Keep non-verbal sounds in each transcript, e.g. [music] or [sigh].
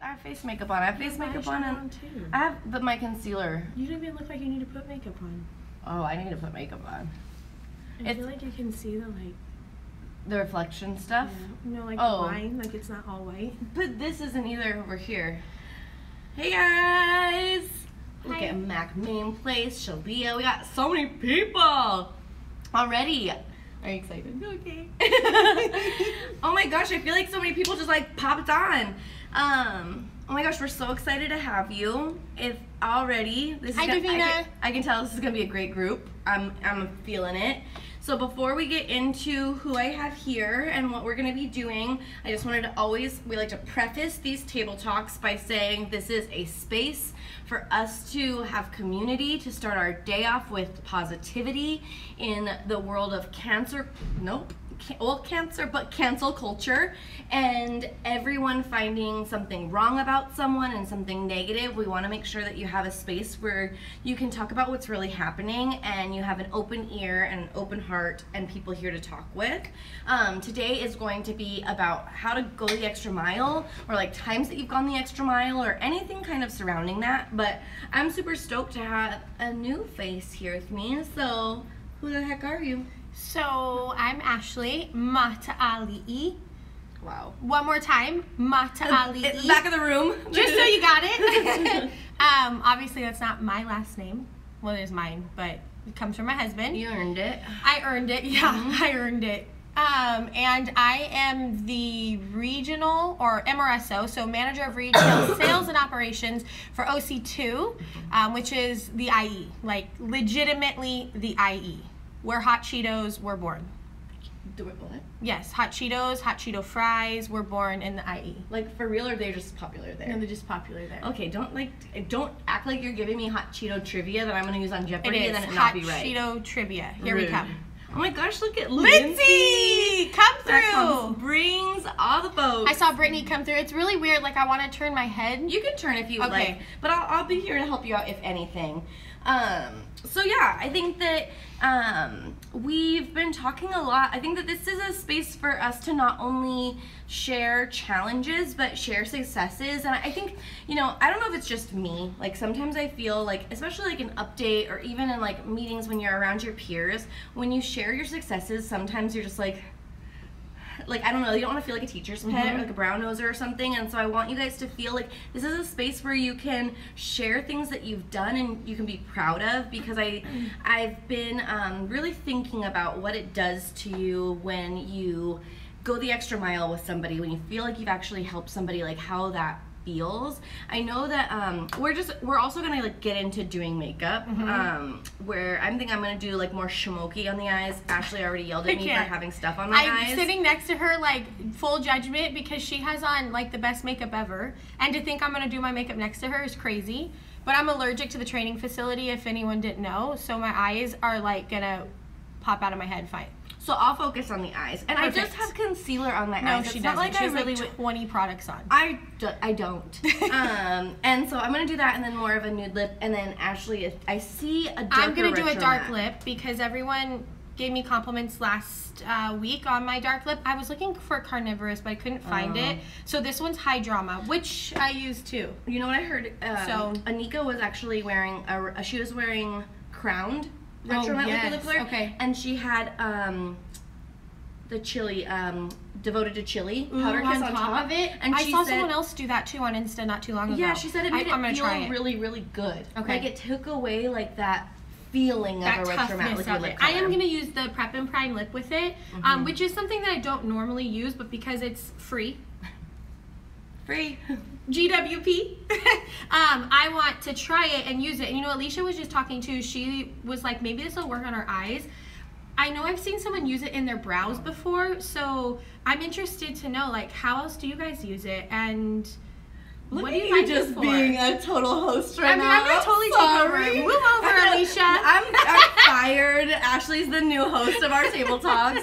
I have face makeup on. I have face Yeah, makeup on, and too. I have but my concealer. You don't even look like you need to put makeup on. Oh, I need to put makeup on. I It's- feel like you can see the like, The reflection stuff. yeah, know, like Oh. the line, like it's not all white. But this isn't either over here. Hey guys! Hi. Look at Mac Main Place, Shalia. We got so many people already. Are you excited? Okay. [laughs] oh my gosh, I feel like so many people just like popped on. Um, oh my gosh, we're so excited to have you. If already this Hi, gonna, I, can, I can tell this is gonna be a great group. I'm I'm feeling it. So before we get into who I have here and what we're gonna be doing, I just wanted to always we like to preface these table talks by saying this is a space for us to have community to start our day off with positivity in the world of cancer. Nope well, cancer, but cancel culture, and everyone finding something wrong about someone and something negative. We want to make sure that you have a space where you can talk about what's really happening and you have an open ear and an open heart and people here to talk with. Um, today is going to be about how to go the extra mile or like times that you've gone the extra mile or anything kind of surrounding that. But I'm super stoked to have a new face here with me. So, who the heck are you? So I'm Ashley Mata Ali. Wow. One more time, Mata [laughs] Ali. Back of the room. Just so you got it. [laughs] um, obviously that's not my last name. Well, it is mine, but it comes from my husband. you earned it. I earned it. Yeah, [laughs] I earned it. Um, and I am the regional or MRSO, so manager of retail [coughs] sales and operations for OC2, um, which is the IE, like legitimately the IE, where Hot Cheetos were born. Do it what? Yes, Hot Cheetos, Hot Cheeto fries were born in the IE. Like for real, or they're just popular there? And they're just popular there. Okay, don't like, don't act like you're giving me hot Cheeto trivia that I'm gonna use on It Jeopardy is and then it Hot not be right. Cheeto trivia. Here we Rude. come. Oh my gosh, look at Lindsay, come That through. comes, brings all the folks. I saw Brittany come through. It's really weird. Like I want to turn my head. You can turn if you would Okay. like, but I'll, I'll be here to help you out if anything. Um, so yeah, I think that um, we've been talking a lot. I think that this is a space for us to not only share challenges but share successes. And I think, you know, I don't know if it's just me. Like sometimes I feel like, especially like an update or even in like meetings when you're around your peers, when you share your successes, sometimes you're just like, like I don't know, you don't want to feel like a teacher's pet Mhm. or like a brown noser or something. And so I want you guys to feel like this is a space where you can share things that you've done and you can be proud of because I I've been um, really thinking about what it does to you when you go the extra mile with somebody when you feel like you've actually helped somebody like how that feels i know that um we're just we're also gonna like get into doing makeup Mm-hmm. um where i'm thinking i'm gonna do like more shamoky on the eyes ashley already yelled at me for having stuff on my eyes. I'm sitting next to her like full judgment because she has on like the best makeup ever, and to think I'm gonna do my makeup next to her is crazy. But I'm allergic to the training facility, if anyone didn't know, so my eyes are like gonna pop out of my head. Fine. So i'll focus on the eyes and i just have concealer on my No, eyes she it's doesn't. not like she i really like 20 products on. I, do, I don't. [laughs] um, and so I'm gonna do that, and then more of a nude lip, and then Ashley, I see a I'm gonna do a dark lip because everyone gave me compliments last uh, week on my dark lip. I was looking for carnivorous, but I couldn't find Oh. it. So this one's high drama, which I use too. You know what I heard? Um, So- Anika was actually wearing a- she was wearing crowned retro Oh, yes. liquid Okay. and she had um, the chili um, devoted to chili powder Ooh, kiss on, top, of it. And I she saw said, someone else do that too on Insta not too long ago. Yeah, she said it I, made I'm it feel really, really good. Okay. Like it took away like that feeling that of a retro matte toughness liquid of lip it. I am gonna use the Prep and Prime lip with it, Mm-hmm. um, which is something that I don't normally use, but because it's free, free. [laughs] GWP. [laughs] um, I want to try it and use it. And you know, Alicia was just talking to. She was like, maybe this will work on her eyes. I know I've seen someone use it in their brows before, so I'm interested to know like how else do you guys use it and Look what at do you you just for? being a total host right I mean, now. I'm gonna totally take over. Sorry. Move over. [laughs] Alicia. I'm, I'm fired. Ashley's the new host of our table talks.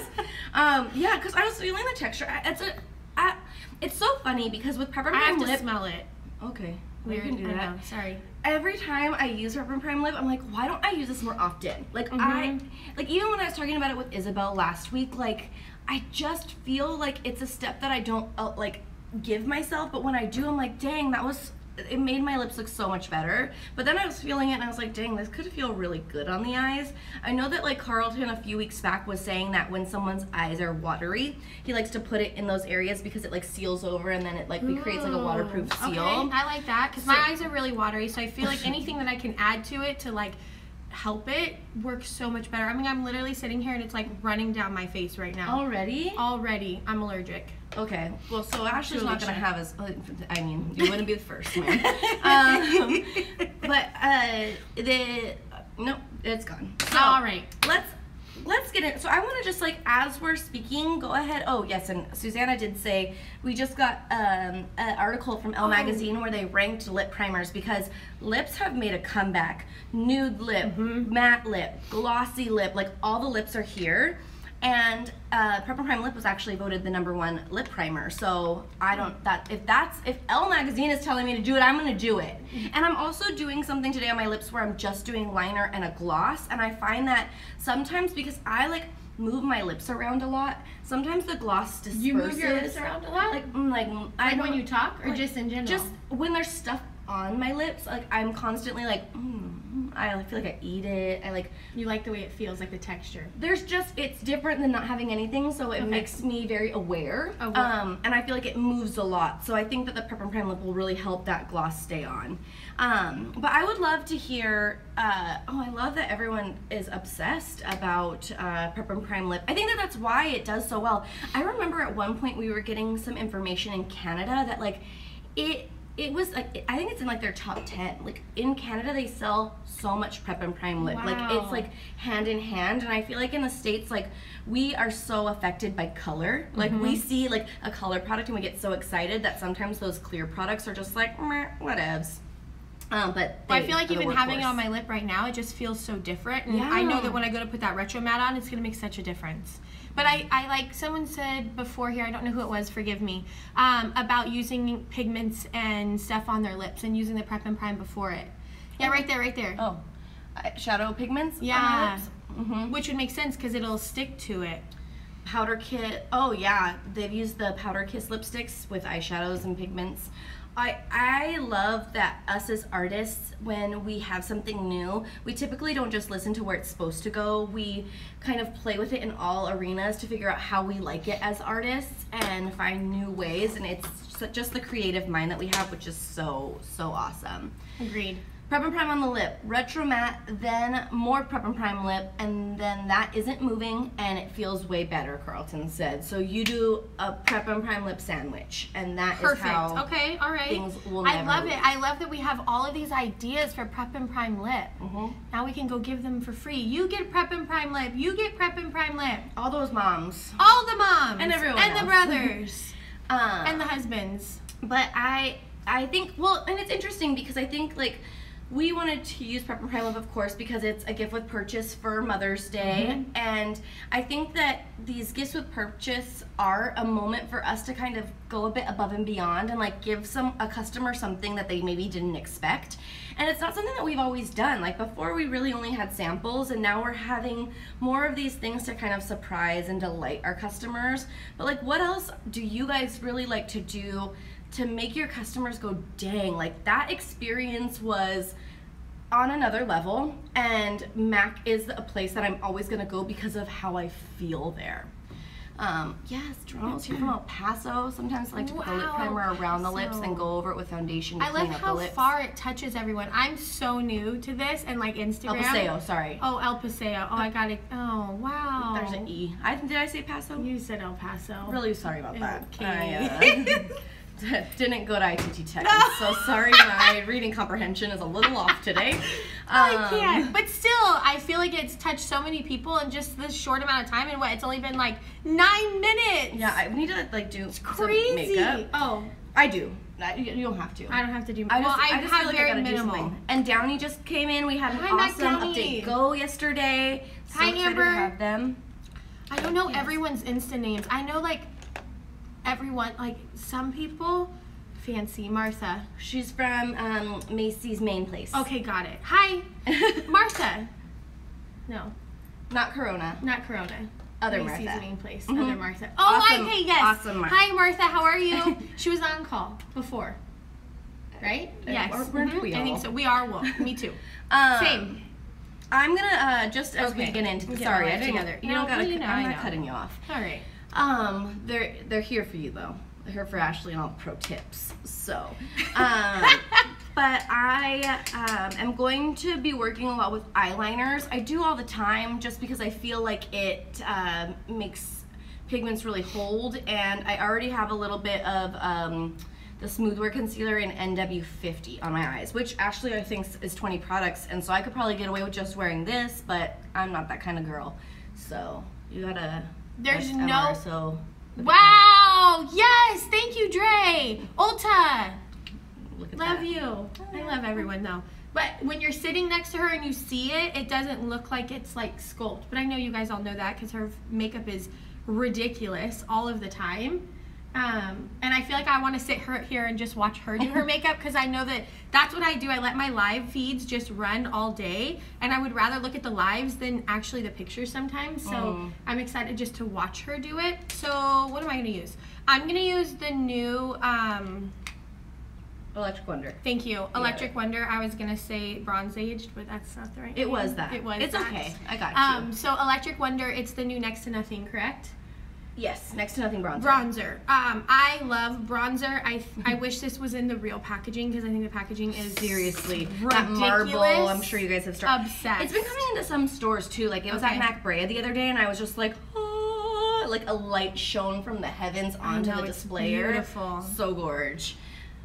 Um, yeah, because I was feeling the texture. It's a, I, it's so funny because with Peppermint I have to smell it. Okay, we Weird. can do that. know, Sorry. Every time I use prep and prime lip, I'm like, why don't I use this more often? Like I, Mhm. like even when I was talking about it with Isabel last week, like I just feel like it's a step that I don't uh, like give myself, but when I do, I'm like, dang, that was it made my lips look so much better. But then I was feeling it and I was like, dang, this could feel really good on the eyes. I know that like Carlton a few weeks back was saying that when someone's eyes are watery, he likes to put it in those areas because it like seals over and then it like creates like a waterproof seal. Okay, I like that because my eyes are really watery, so I feel like anything that I can add to it to like help it works so much better. I mean, I'm literally sitting here and it's like running down my face right now. Already? Already, I'm allergic. Okay. Well, so Ashley's not gonna have as. I mean, you wouldn't be the first, man. [laughs] um, but uh, the no, it's gone. So, All right. let's let's get it. So I want to just like as we're speaking, go ahead. Oh yes, and Susanna did say we just got um, an article from Elle Oh. magazine where they ranked lip primers because lips have made a comeback. Nude lip, matte lip, glossy lip, like all the lips are here. And uh, and Prime Lip was actually voted the number one lip primer. So I don't that if that's if Elle magazine is telling me to do it, I'm gonna do it. And I'm also doing something today on my lips where I'm just doing liner and a gloss. And I find that sometimes because I like move my lips around a lot, sometimes the gloss disperses. You move your lips around a lot? Like mm, like mm, I when you talk, or like, just in general? Just when there's stuff on my lips, like I'm constantly like, mm, I feel like I eat it. I like you like the way it feels, like the texture. there's just it's different than not having anything so it Okay. makes me very aware Aware. um, and i feel like it moves a lot so i think that the prep and prime lip will really help that gloss stay on um, but i would love to hear uh, oh i love that everyone is obsessed about uh, prep and prime lip i think that that's why it does so well i remember at one point we were getting some information in canada that like it it was like I think it's in like their top ten. Like in Canada, they sell so much prep and prime lip. Like it's like hand in hand, and I feel like in the states, like we are so affected by color. Like Mm-hmm. we see like a color product and we get so excited that sometimes those clear products are just like meh, whatevs. Um, but Well, I feel like even having it on my lip right now, it just feels so different. And I know that when I go to put that retro matte on, it's gonna make such a difference. But I, I like someone said before here, I don't know who it was, forgive me, um, about using pigments and stuff on their lips and using the prep and prime before it. Yeah, right there, right there. oh uh, shadow pigments. Yeah. Mm-hmm. Which would make sense because it'll stick to it. Powder kit. Oh yeah they've used the powder kiss lipsticks with eyeshadows and pigments. I, I love that us as artists when we have something new we typically don't just listen to where it's supposed to go. We kind of play with it in all arenas to figure out how we like it as artists and find new ways and it's just the creative mind that we have which is so so awesome. Agreed. Prep and prime on the lip, retro matte, then more prep and prime lip, and then that isn't moving and it feels way better, Carlton said. So you do a prep and prime lip sandwich, and that is Perfect. how okay, all right. things will I love move. it. I love that we have all of these ideas for prep and prime lip. Mhm. Now we can go give them for free. You get prep and prime lip. You get prep and prime lip. all those moms. All the moms And everyone and the brothers Um, [laughs] and the husbands. but I I think well, and it's interesting because I think like we wanted to use Prep and Prime Lip, of course, because it's a gift with purchase for Mother's Day, Mm-hmm. and I think that these gifts with purchase are a moment for us to kind of go a bit above and beyond and like give some a customer something that they maybe didn't expect. And it's not something that we've always done. Like before, we really only had samples, and now we're having more of these things to kind of surprise and delight our customers. But like, what else do you guys really like to do? To make your customers go, dang, like that experience was on another level. And Mac is a place that I'm always gonna go because of how I feel there. Um, yes, Toronto's here from El Paso. Sometimes I like to put the lip primer around the lips and go over it with foundation to I love how the lips. far it touches everyone. I'm so new to this and like Instagram. El. Paseo, sorry. Oh, El Paseo. Oh, I got it. Oh, wow. There's an E. I, did I say Paso? You said El Paso. Really sorry about that. Okay. I, uh, [laughs] [laughs] [laughs] didn't go to ITT Tech. [laughs] I'm so sorry. My reading comprehension is a little off today. I Um, can't. But still, I feel like it's touched so many people in just this short amount of time. And what? It's only been like nine minutes. Yeah, I need to like do some Crazy. makeup. Oh, I do. You, don't have to. I don't have to do. I well, just, I, I just have feel like very I minimal. And Downey just came in. We had an Hi, awesome update go yesterday. So Hi, Amber. them. I don't know Yes. everyone's Insta names. I know like everyone, like some people. Fancy Martha. She's from um, Macy's main place. Okay, got it. Hi, [laughs] Martha. No, Not Corona. not Corona. Other Macy's Martha. seasoning place. Mhm. Other Martha. Oh, Awesome- okay, yes. awesome Martha. Hi, Martha. How are you? [laughs] she was on call before, right? Uh, Yes. or weren't Mhm. we I think so. We are. Well, me too. [laughs] Um, Same. I'm gonna uh, just as we get into sorry, I didn't. together. You No, don't gotta. you know, I'm not cutting you off. All right. Um, they're they're here for you though. They're here for Ashley and all the pro tips. So, um, [laughs] but I um, am going to be working a lot with eyeliners. I do all the time just because I feel like it um, makes pigments really hold, and I already have a little bit of. Um, the Smoothwear Concealer in NW50 on my eyes, which actually I think is 20 products, and so I could probably get away with just wearing this, but I'm not that kind of girl. So you gotta. There's no- MR, so Wow. Yes. Thank you, Dre. Ulta. Love that. you. I love everyone though. But when you're sitting next to her and you see it, it doesn't look like it's like sculpt. But I know you guys all know that because her makeup is ridiculous all of the time. Um, and I feel like I want to sit her here and just watch her do her [laughs] makeup because I know that that's what I do. I let my live feeds just run all day, and I would rather look at the lives than actually the pictures sometimes. So Mm. I'm excited just to watch her do it. So what am I going to use? I'm going to use the new. Um, Electric Wonder. Thank you. Electric Wonder. I was gonna say bronze aged, but that's not the right. It name. was that. It was. It's that. okay. I got you. Um. So Electric Wonder. It's the new Next to Nothing, correct? Yes, next to nothing bronzer. Bronzer. Um. I love bronzer. I I wish this was in the real packaging because I think the packaging is Seriously, that marble. I'm sure you guys have started. Obsessed. It's been coming into some stores too. Like it was Okay. at Mac Brea the other day, and I was just like, oh, like a light shone from the heavens onto know, the it's displayer. beautiful. So gorge.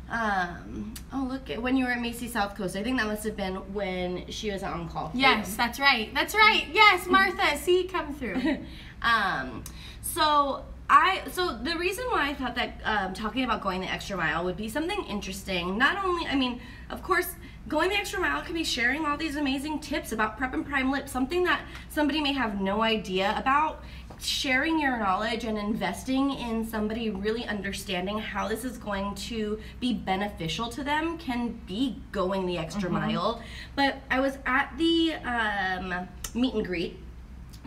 Um. Oh look when you were at Macy South Coast. I think that must have been when she was on call. for you. Yes, that's right. That's right. Yes, Martha. See, come through. [laughs] um, so I so the reason why I thought that um, talking about going the extra mile would be something interesting. Not only, I mean, of course, going the extra mile could be sharing all these amazing tips about prep and prime lips, something that somebody may have no idea about. Sharing your knowledge and investing in somebody really understanding how this is going to be beneficial to them can be going the extra mile. But I was at the um, meet and greet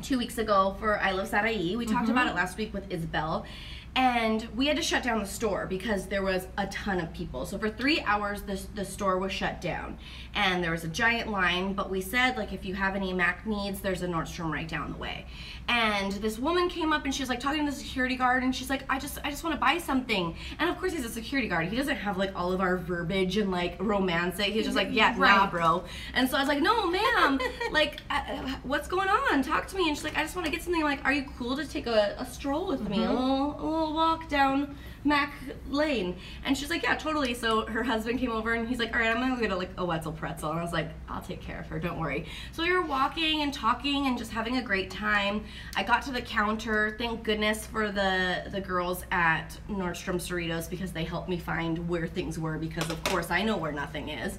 two weeks ago for I Love Sarai. We talked mm-hmm. about it last week with Isabel. And we had to shut down the store because there was a ton of people. So for three hours, the, the store was shut down. And there was a giant line, but we said, like, if you have any MAC needs, there's a Nordstrom right down the way. And this woman came up and she was like talking to the security guard and she's like, I just I just want to buy something. And of course he's a security guard. He doesn't have like all of our verbiage and like romance it. He's just like, yeah, nah, bro. And so I was like, no, ma'am, like, uh, uh, what's going on? Talk to me. And she's like, I just want to get something. Like, are you cool to take a, a stroll with me? A, little, a little walk down Mac Lane. And she's like, yeah, totally. So her husband came over and he's like, all right, I'm gonna go a, like a Wetzel pretzel. And I was like, I'll take care of her. Don't worry. So we were walking and talking and just having a great time. I got to the counter. Thank goodness for the the girls at Nordstrom Cerritos because they helped me find where things were because of course I know where nothing is.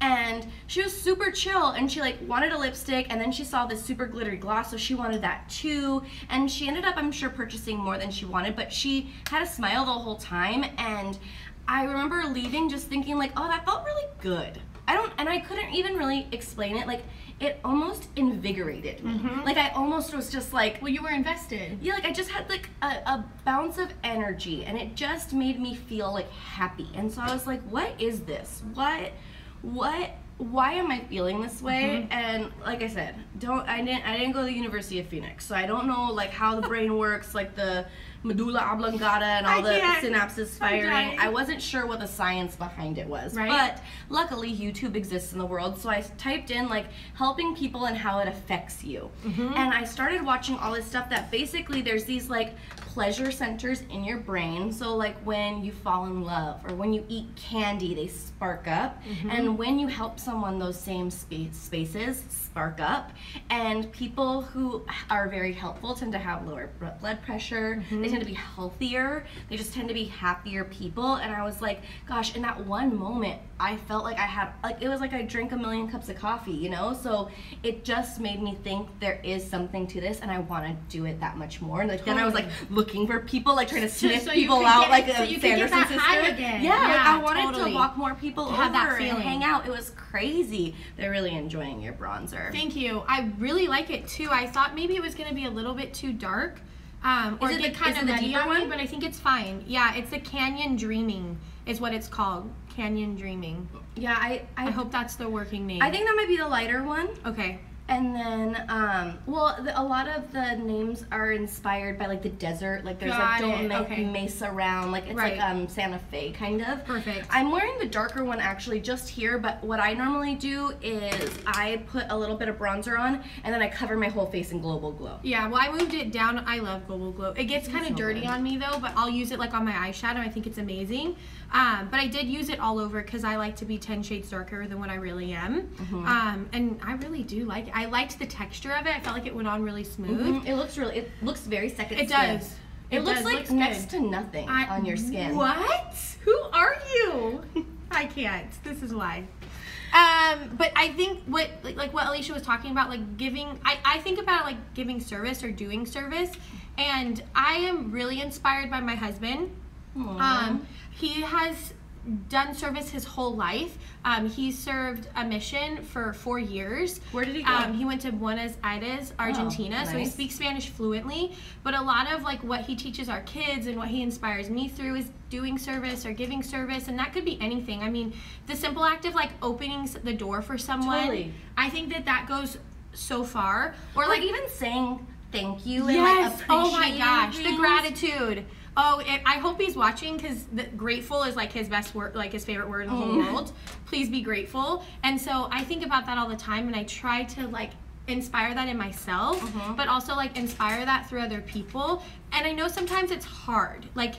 And she was super chill and she like wanted a lipstick and then she saw this super glittery gloss so she wanted that too. And she ended up I'm sure purchasing more than she wanted, but she had a smile the whole time and I remember leaving just thinking like, oh, that felt really good. I don't, and I couldn't even really explain it. Like, it almost invigorated me. Mm-hmm. Like, I almost was just like, well, you were invested. yeah, like I just had like a, a bounce of energy and it just made me feel like happy. And so I was like, what is this? What, what, why am I feeling this way? Mm-hmm. And like I said, don't, I didn't, I didn't go to the University of Phoenix. So I don't know like how the brain works, like the medulla oblongata and all I the can't. synapses firing. I wasn't sure what the science behind it was. Right. But luckily YouTube exists in the world. So I typed in like helping people and how it affects you. And I started watching all this stuff that basically there's these like pleasure centers in your brain. So like when you fall in love or when you eat candy, they spark up. Mm-hmm. And when you help someone, those same spa- spaces spark up. And people who are very helpful tend to have lower blood pressure. They mm-hmm. tend to be healthier. They just tend to be happier people. And I was like, gosh, in that one moment, I felt like I had like it was like I drank a million cups of coffee, you know. So it just made me think there is something to this, and I want to do it that much more. And like then I was like looking for people, like trying to sniff so people out, like so you Sanderson sister. again. Yeah, like Yeah, I wanted totally. to walk more people over have that and hang out. It was crazy. They're really enjoying your bronzer. Thank you. I really like it too. I thought maybe it was going to be a little bit too dark. Um, or Is it get the- kind of the deeper me, one? but I think it's fine. Yeah, it's the Canyon Dreaming is what it's called. Canyon Dreaming. yeah, I I, I hope that's the working name. I think that might be the lighter one. Okay. And then, um, well, the, a lot of the names are inspired by like the desert. Like there's Got like Don't Make okay. Mesa Round. Like it's Right. like um, Santa Fe kind of. Perfect. I'm wearing the darker one actually just here, but what I normally do is I put a little bit of bronzer on and then I cover my whole face in Global Glow. Yeah, well, I moved it down. I love Global Glow. It gets kind of so dirty good. on me though, but I'll use it like on my eyeshadow. I think it's amazing. Um, but I did use it all over because I like to be 10 shades darker than what I really am. Mm-hmm. Um, and I really do like it. I liked the texture of it. I felt like it went on really smooth. Mhm. It looks really. It looks very second. It skin. does. It, looks does. like Looks next good. to nothing I- on your skin. What? Who are you? [laughs] I can't. This is why. Um, but I think what like, like what Alicia was talking about, like giving I, I think about like giving service or doing service and I am really inspired by my husband. Aw. Um, he has done service his whole life. Um, he served a mission for four years. Where did he go? Um, he went to Buenos Aires, Argentina, so he speaks Spanish fluently. But a lot of like what he teaches our kids and what he inspires me through is doing service or giving service, and that could be anything. I mean, the simple act of like opening the door for someone. Totally. I think that that goes so far. Or or like even saying thank you and yes. like oh my appreciating gosh, the gratitude. Oh, it, I hope he's watching because grateful is like his best word, like his favorite word in the whole Mhm. world. Please be grateful. And so I think about that all the time, and I try to like inspire that in myself, Mhm. but also like inspire that through other people. And I know sometimes it's hard. Like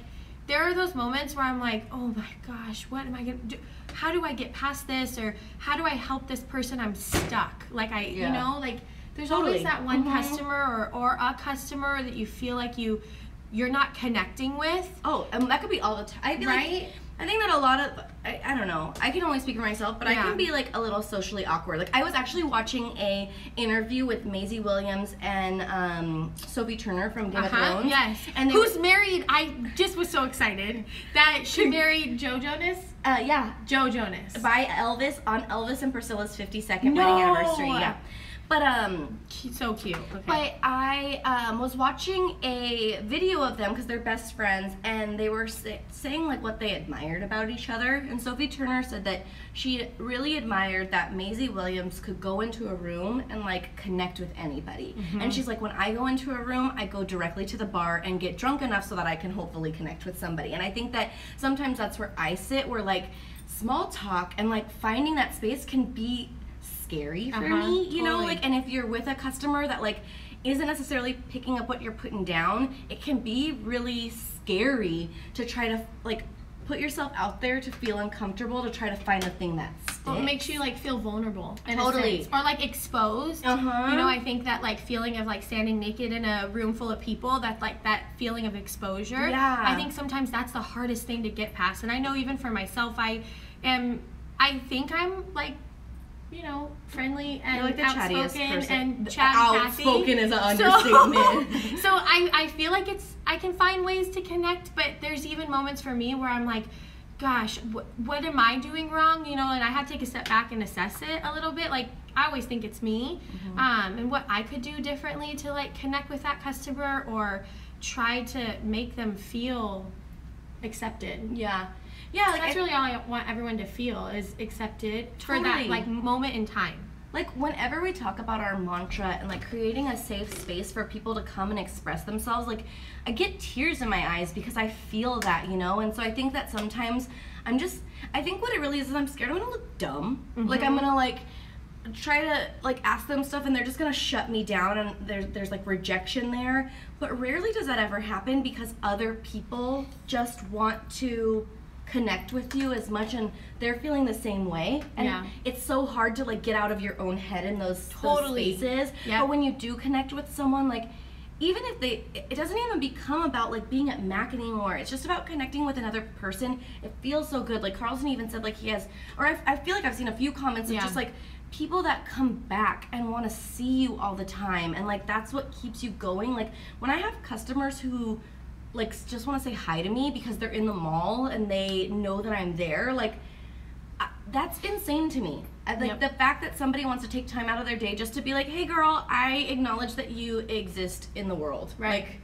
there are those moments where I'm like, oh my gosh, what am I gonna do? How do I get past this? Or how do I help this person? I'm stuck. Like I, Yeah. you know, like there's Totally. always that one Mhm. customer or, or a customer that you feel like you you're not connecting with. Oh, and that could be all the time. I feel Right? like I think that a lot of I, I don't know. I can only speak for myself, but I can be like a little socially awkward. Like I was actually watching a interview with Maisie Williams and um, Sophie Turner from Game of Uh-huh, Thrones. yes. and Who's married? I just was so excited that she [laughs] married Joe Jonas. uh, yeah Joe Jonas. by Elvis on Elvis and Priscilla's 52nd No. wedding anniversary. Yeah, but um. So cute. Okay. But I um, was watching a video of them because they're best friends, and they were sa- saying like what they admired about each other. And Sophie Turner said that she really admired that Maisie Williams could go into a room and like connect with anybody. And she's like, when I go into a room, I go directly to the bar and get drunk enough so that I can hopefully connect with somebody. And I think that sometimes that's where I sit, where like small talk and like finding that space can be scary for Uh-huh, me, you know, like and if you're with a customer that like isn't necessarily picking up what you're putting down, it can be really scary to try to like put yourself out there to feel uncomfortable to try to find a thing that sticks. Well, it makes you like feel vulnerable Totally. or like exposed. Uh-huh. You know, I think that like feeling of like standing naked in a room full of people, that like that feeling of exposure. Yeah. I think sometimes that's the hardest thing to get past. And I know even for myself, I am. I think I'm like. You know, friendly and like outspoken and chatty outspoken is an So- understatement. [laughs] [laughs] So, I, I feel like it's I can find ways to connect, but there's even moments for me where I'm like, gosh, wh- what am I doing wrong? You know, and I have to take a step back and assess it a little bit. Like I always think it's me, Mm-hmm. um, and what I could do differently to like connect with that customer or try to make them feel accepted. yeah. Yeah, like That's I- really all I want everyone to feel is accepted for that like moment in time. like whenever we talk about our mantra and like creating a safe space for people to come and express themselves like i get tears in my eyes because i feel that you know? And so i think that sometimes i'm just i think what it really is is i'm scared i'm gonna look dumb. Like i'm mm-hmm. gonna like try to like ask them stuff and they're just gonna shut me down and there's there's like rejection there. But rarely does that ever happen because other people just want to connect with you as much and they're feeling the same way. And Yeah. it's so hard to like get out of your own head in those, Totally. those spaces. Yep. but when you do connect with someone like even if they it doesn't even become about like being at mac anymore. It's just about connecting with another person. It feels so good. Like Carlton even said like he has or i, I feel like i've seen a few comments of just like people that come back and want to see you all the time. And like that's what keeps you going. Like when i have customers who like just want to say hi to me because they're in the mall and they know that i'm there like I- that's insane to me. I- Like Yep. the fact that somebody wants to take time out of their day just to be like, "Hey, girl, I acknowledge that you exist in the world." Right. Like,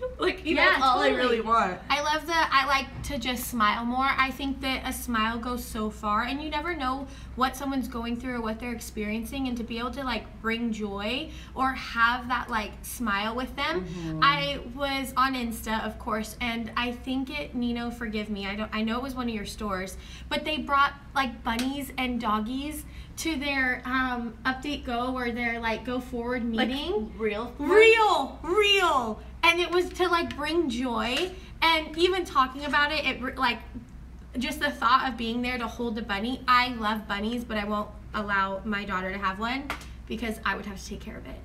[laughs] like you Yeah, know, all I really want. I love that I like to just smile more. I think that a smile goes so far and you never know what someone's going through or what they're experiencing and to be able to like bring joy or have that like smile with them. Mm-hmm. I was on Insta, of course, and I think it Nino, forgive me. I don't I know it was one of your stores, but they brought like bunnies and doggies to their um update go or their like go forward meeting Like real, real real and it was to like bring joy. And even talking about it it like just the thought of being there to hold the bunny i love bunnies but i won't allow my daughter to have one because i would have to take care of it.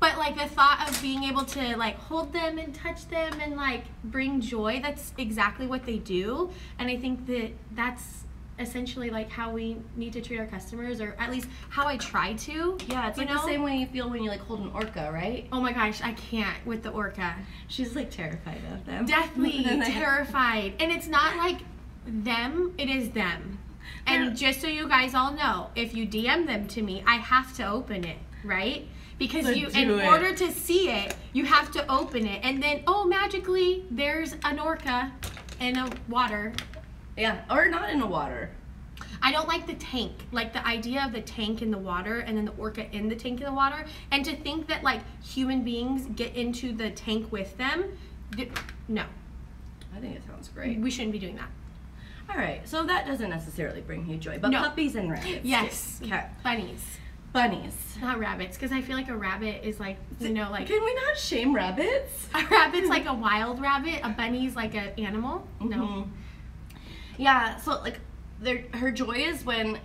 But like the thought of being able to like hold them and touch them and like bring joy that's exactly what they do. And i think that that's essentially like how we need to treat our customers or at least how i try to Yeah, it's like know? the same way you feel when you like hold an orca, right? Oh my gosh, I can't with the orca. She's like terrified of them. Definitely [laughs] [laughs] terrified. And it's not like them, it is them. And just so you guys all know, if you DM them to me, I have to open it, right? Because So you in it. order to see it, you have to open it. And then oh magically there's an orca in a water. Yeah, or not in the water. I don't like the tank, like the idea of the tank in the water and then the orca in the tank in the water, and to think that like human beings get into the tank with them. No, I think it sounds great. we shouldn't be doing that. All right, so that doesn't necessarily bring you joy, but No. puppies and rabbits. Yes, Okay. bunnies, Bunnies. not rabbits, because I feel like a rabbit is like you know like Can we not shame rabbits? a rabbit's [laughs] like a wild rabbit, a bunny's like an animal. No, Mhm. Yeah, so like their her joy is when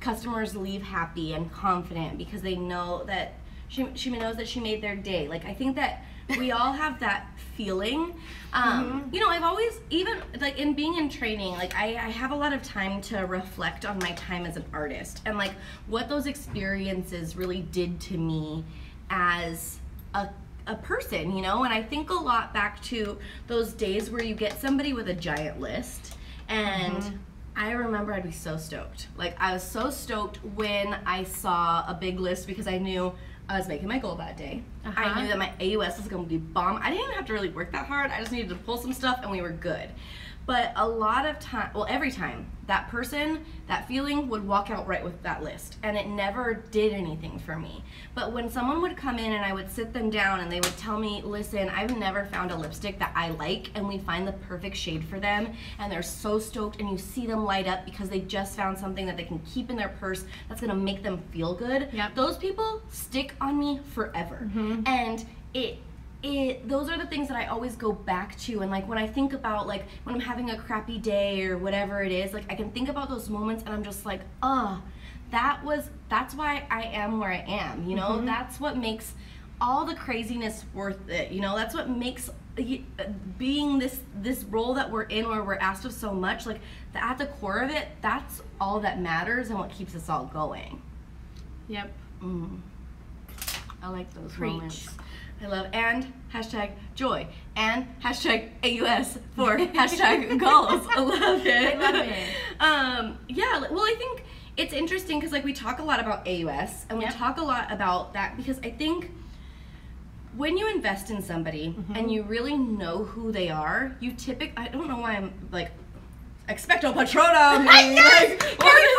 customers leave happy and confident because they know that she she knows that she made their day. Like I think that we all have that feeling. Um, You know, I've always even like in being in training, like I, I have a lot of time to reflect on my time as an artist and like what those experiences really did to me as a a person, you know, and I think a lot back to those days where you get somebody with a giant list and I remember I'd be so stoked. Like I was so stoked when I saw a big list because I knew I was making my goal that day. I Uh-huh. knew that my AUS was going to be bomb. I didn't even have to really work that hard. I just needed to pull some stuff and we were good. But a lot of time, well, every time, that person, that feeling would walk out right with that list. And it never did anything for me. But when someone would come in and I would sit them down and they would tell me, listen, I've never found a lipstick that I like, and we find the perfect shade for them, and they're so stoked, and you see them light up because they just found something that they can keep in their purse that's gonna make them feel good. Yep. Those people stick on me forever. Mm-hmm. And it it those are the things that I always go back to and like when I think about like when I'm having a crappy day or whatever it is, like I can think about those moments and I'm just like, "Uh, that was that's why I am where I am." You know, that's what makes all the craziness worth it. You know, that's what makes being this this role that we're in where we're asked of so much like the, at the core of it that's all that matters and what keeps us all going yep. Mm. I like those Preach. moments. I love and hashtag joy and hashtag AUS for [laughs] hashtag goals. I love it. I love it. Um, yeah. Well, I think it's interesting because like we talk a lot about AUS and we talk a lot about that because I think when you invest in somebody Mm-hmm. and you really know who they are, you typically I don't know why I'm like expecto patronum. [laughs] like, [laughs] what is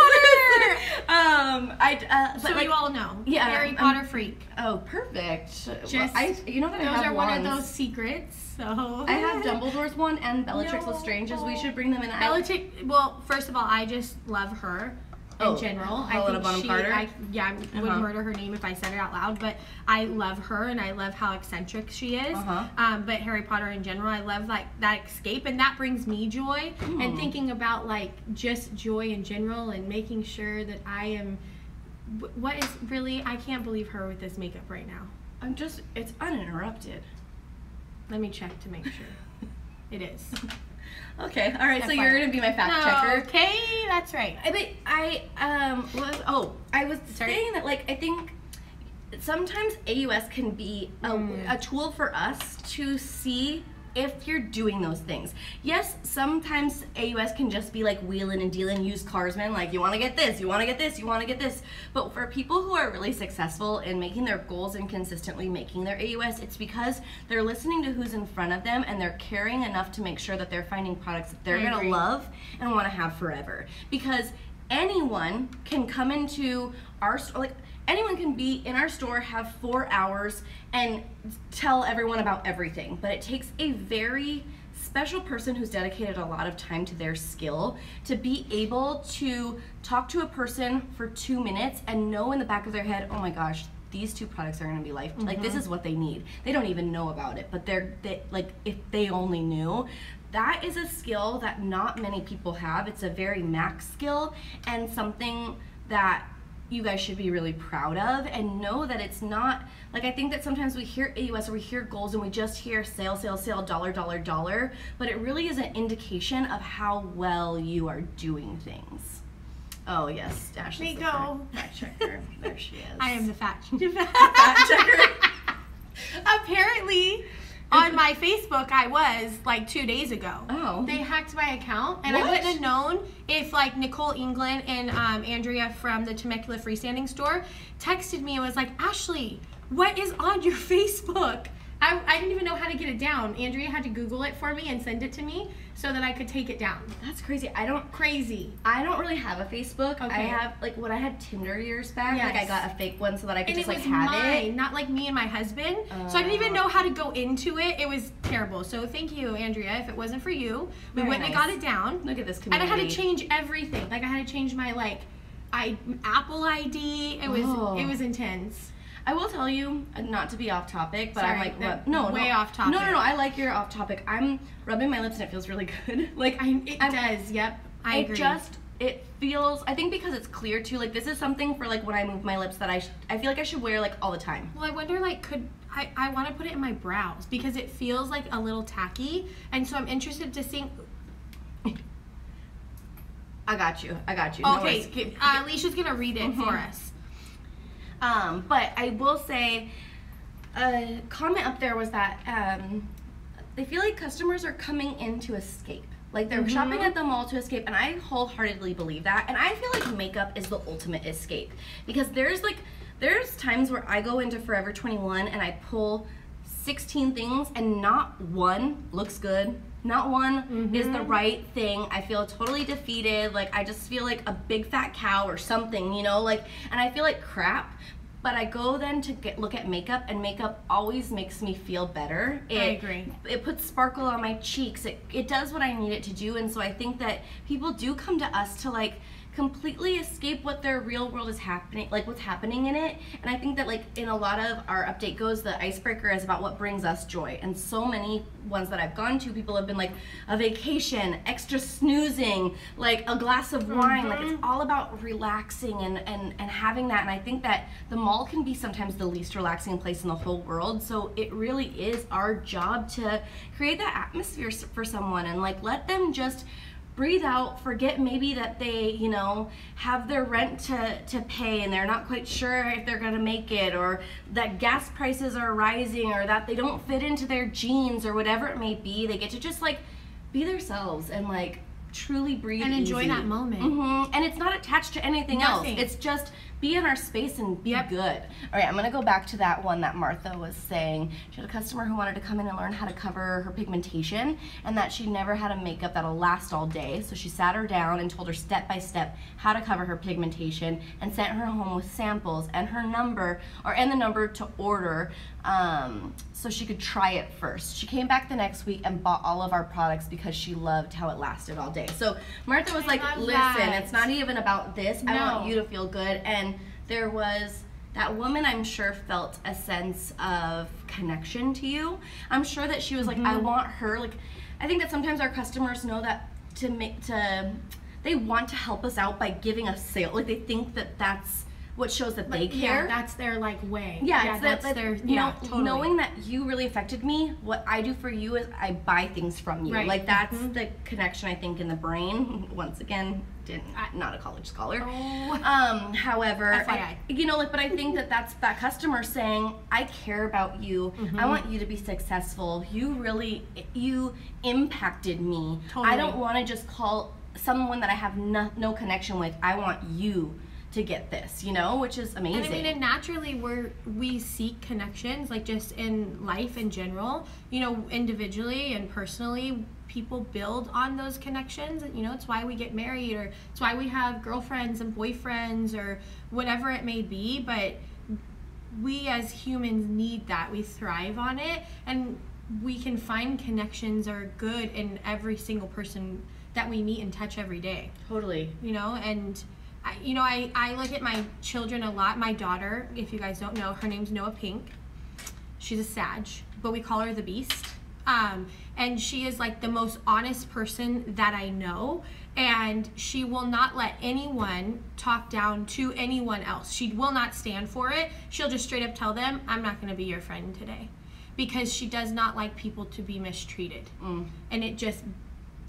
this? Um, I uh, So like, you all know. yeah, Harry Potter freak. Oh, perfect. Well, Just- I, you know that I Those have are one of those secrets. So I have Dumbledore's one and Bellatrix No. Lestrange's. We should bring them in. I- Bellatrix. Well, first of all, I just love her in Oh, general. I think Bonham she, Carter? I, yeah, I would Uh-huh. murder her name if I said it out loud. But I love her, and I love how eccentric she is. Uh-huh. Um, but Harry Potter in general, I love like that escape, and that brings me joy. Hmm. And thinking about like just joy in general, and making sure that I am. What is really? I can't believe her with this makeup right now. I'm just, it's uninterrupted. Let me check to make sure. [laughs] It is. Okay, all right, so FYI. you're gonna be my fact No, checker. Okay, that's right. I think I um was oh I was Sorry. saying that like I think sometimes AUS can be a, Mm. a tool for us to see if you're doing those things. Yes, sometimes AUS can just be like wheeling and dealing used carsmen, like you want to get this, you want to get this, you want to get this. But for people who are really successful in making their goals and consistently making their AUS, it's because they're listening to who's in front of them and they're caring enough to make sure that they're finding products that they're I going to agree. love and want to have forever. Because anyone can come into our store, like anyone can be in our store, have four hours, and tell everyone about everything. But it takes a very special person who's dedicated a lot of time to their skill to be able to talk to a person for two minutes and know in the back of their head, oh my gosh, these two products are going to be life like this mm-hmm. is what they need. They don't even know about it but they're they, like if they only knew. That is a skill that not many people have. It's a very max skill and something that you guys should be really proud of and know that it's not like I think that sometimes we hear AUS or we hear goals and we just hear sale, sale, sale, dollar, dollar, dollar, but it really is an indication of how well you are doing things. Oh yes, the go. fact checker. There she [laughs] is. I am the fact [laughs] fact checker. [laughs] Apparently, on my Facebook, I was like two days ago. Oh. They hacked my account, and I wouldn't have known if like Nicole England and um, Andrea from the Temecula freestanding store texted me and was like, Ashley, what is on your [laughs] Facebook? I, I didn't even know how to get it down. Andrea had to Google it for me and send it to me so that I could take it down. That's crazy. I don't Crazy. I don't really have a Facebook. Okay. I have like when I had Tinder years back, like I got a fake one so that I could And it just like have mine, it. not like me and my husband. so I didn't even Oh. know how to go into it. It was terrible. So thank you, Andrea. If it wasn't for you, we wouldn't nice. have got it down. Look at this computer. And I had to change everything. Like I had to change my like I Apple ID. It was Oh. it was intense. I will tell you, uh, not to be off topic, but I'm like, rub- no, way no, off topic. No, no, no. I like your off topic. I'm rubbing my lips and it feels really [laughs] good. like I it I'm- does. Yep. I it agree. just it feels. I think because it's clear too. Like this is something for like when I move my lips that I sh- I feel like I should wear like all the time. well, I wonder like could I I want to put it in my brows because it feels like a little tacky, and so I'm interested to see. [laughs] I got you. I got you. Okay. Get- uh, Alicia's gonna read it for Mhm. us. Um, but I will say, a comment up there was that um, they feel like customers are coming in to escape. Like they're Mhm. shopping at the mall to escape, and I wholeheartedly believe that. And I feel like makeup is the ultimate escape because there's like there's times where I go into Forever 21 and I pull 16 things, and not one looks good. Not one is the Mhm. right thing. I feel totally defeated. Like I just feel like a big fat cow or something, you know, like and I feel like crap. But I go then to get look at makeup and makeup always makes me feel better. It, I agree. It puts sparkle on my cheeks. It it does what I need it to do and so I think that people do come to us to like completely escape what their real world is happening like what's happening in it. And i think that like in a lot of our update goes the icebreaker is about what brings us joy. And so many ones that i've gone to people have been like a vacation extra snoozing like a glass of wine. Like it's mm-hmm. all about relaxing and, and and having that. And i think that the mall can be sometimes the least relaxing place in the whole world. So it really is our job to create that atmosphere for someone and like let them just breathe out forget maybe that they you know have their rent to to pay and they're not quite sure if they're going to make it or that gas prices are rising or that they don't fit into their jeans or whatever it may be they get to just like be themselves and like truly breathe And enjoy easy. that moment. Mhm. and it's not attached to anything Nothing. else it's just be in our space and be Yep. good. All right i'm going to go back to that one that martha was saying. She had a customer who wanted to come in and learn how to cover her pigmentation and that she never had a makeup that'll last all day. So she sat her down and told her step by step how to cover her pigmentation and sent her home with samples and her number or and the number to order um, so she could try it first. She came back the next week and bought all of our products because she loved how it lasted all day. So martha was I like listen that. it's not even about this. I want you to feel good. And there was that woman i'm sure felt a sense of connection to you. I'm sure that she was like i Mhm. want her like i think that sometimes our customers know that to make to they want to help us out by giving us sale. Like they think that that's what shows that they care. Yeah, that's their like way. Yeah, it's that's that, that, their you yeah, know, totally. knowing that you really affected me. What I do for you is I buy things from you. Right. Like that's Mhm. the connection I think in the brain. [laughs] Once again, didn't I, not a college scholar. Oh. Um, however, I- you know, like, but I think that that's that customer saying, "I care about you. Mm-hmm. I want you to be successful. You really, you impacted me. Totally. I don't want to just call someone that I have no, no connection with. I want you to get this. You know, which is amazing. And I mean, and naturally, we're we seek connections, like just in life in general. You know, individually and personally, people build on those connections. You know, it's why we get married, or it's why we have girlfriends and boyfriends, or whatever it may be. But we as humans need that. We thrive on it, and we can find connections are good in every single person that we meet and touch every day totally. you know and I, you know I, I look at my children a lot. My daughter if you guys don't know her name's noah pink. She's a sag but we call her the beast. Um, and she is like the most honest person that i know. And she will not let anyone talk down to anyone else. She will not stand for it. She'll just straight up tell them i'm not going to be your friend today. Because she does not like people to be mistreated. Mm. and it just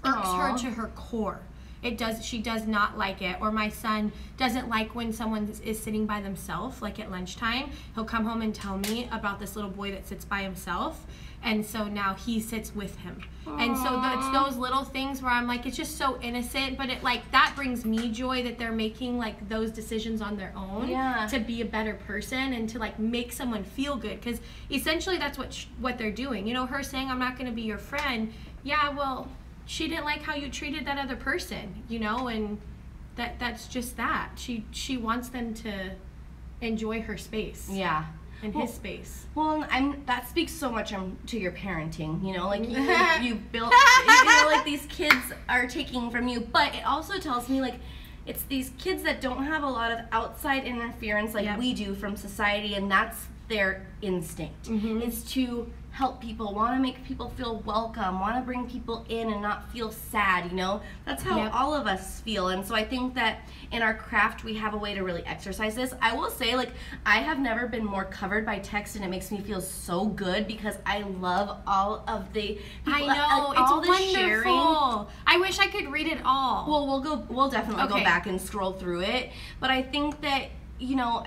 irks Aw. her to her core. It does. She does not like it. Or my son doesn't like when someone is- sitting by themselves, like at lunchtime. He'll come home and tell me about this little boy that sits by himself, and so now he sits with him. And so it's those little things where I'm like, it's just so innocent, but it like that brings me joy that they're making like those decisions on their own Yeah. to be a better person and to like make someone feel good because essentially that's what sh- what they're doing. You know, her saying I'm not going to be your friend. Yeah, well, she didn't like how you treated that other person, you know, and that that's just that. She she wants them to enjoy her space Yeah. and Well, his space. Well, I'm that speaks so much um, to your parenting. You know, like you, [laughs] you built, you know, like these kids are taking from you, but it also tells me like it's these kids that don't have a lot of outside interference like Yep. we do from society, and that's their instinct. Mhm. Is to help people, want to make people feel welcome, want to bring people in and not feel sad. You know, that's how Yep. all of us feel, and so I think that in our craft we have a way to really exercise this. I will say, like, I have never been more covered by text, and it makes me feel so good because I love all of the. I know it's all the wonderful. sharing. I wish I could read it all. Well, we'll go. We'll definitely go back and scroll through it. But I think that you know,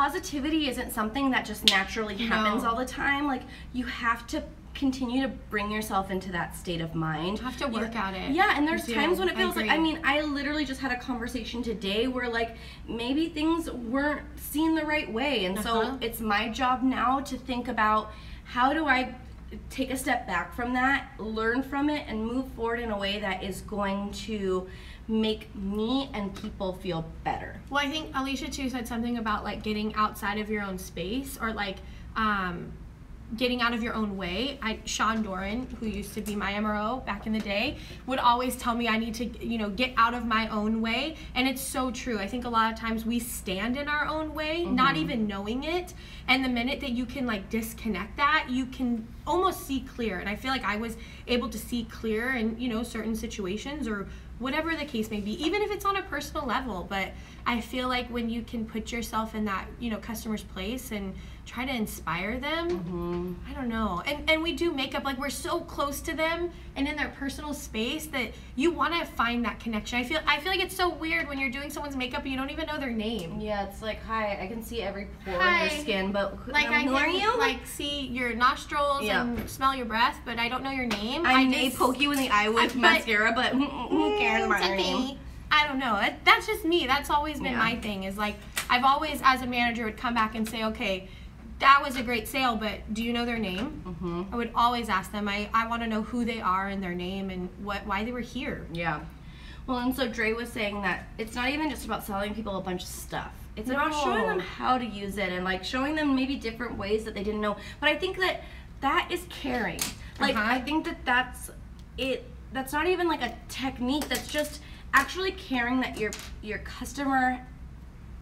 positivity isn't something that just naturally happens No. all the time. Like you have to continue to bring yourself into that state of mind. You have to You- work at it. Yeah, and there's times when it I feels like I mean, I literally just had a conversation today where like maybe things weren't seen the right way, and Uh-huh. so it's my job now to think about how do I take a step back from that, learn from it, and move forward in a way that is going to make me and people feel better. Well, I think Alicia too said something about like getting outside of your own space or like um, getting out of your own way. I Sean Doran, who used to be my MRO back in the day, would always tell me I need to, you know, get out of my own way, and it's so true. I think a lot of times we stand in our own way, not even knowing it, and the minute that you can like disconnect that, you can almost see clear. And I feel like I was able to see clear in, you know, certain situations or whatever the case may be, even if it's on a personal level. But I feel like when you can put yourself in that, you know, customer's place and try to inspire them, Mm-hmm. I don't know. And and we do makeup like we're so close to them and in their personal space that you want to find that connection. I feel I feel like it's so weird when you're doing someone's makeup and you don't even know their name. Yeah, it's like hi, I can see every pore in your skin, but Like I who can you? like see your nostrils Yeah. and smell your breath, but I don't know your name. I may just- poke you in the eye with I- mascara, but who, who cares about your name? I don't know. That- That's just me. That's always been Yeah. my thing. Is like I've always, as a manager, would come back and say, okay, that was a great sale, but do you know their name? Mm-hmm. I would always ask them. I, I want to know who they are and their name and what why they were here. Yeah. Well, and so Dre was saying that it's not even just about selling people a bunch of stuff. It's about showing them how to use it and like showing them maybe different ways that they didn't know. But I think that that is caring. Like Uh-huh. I think that that's it. That's not even like a technique. That's just actually caring that your your customer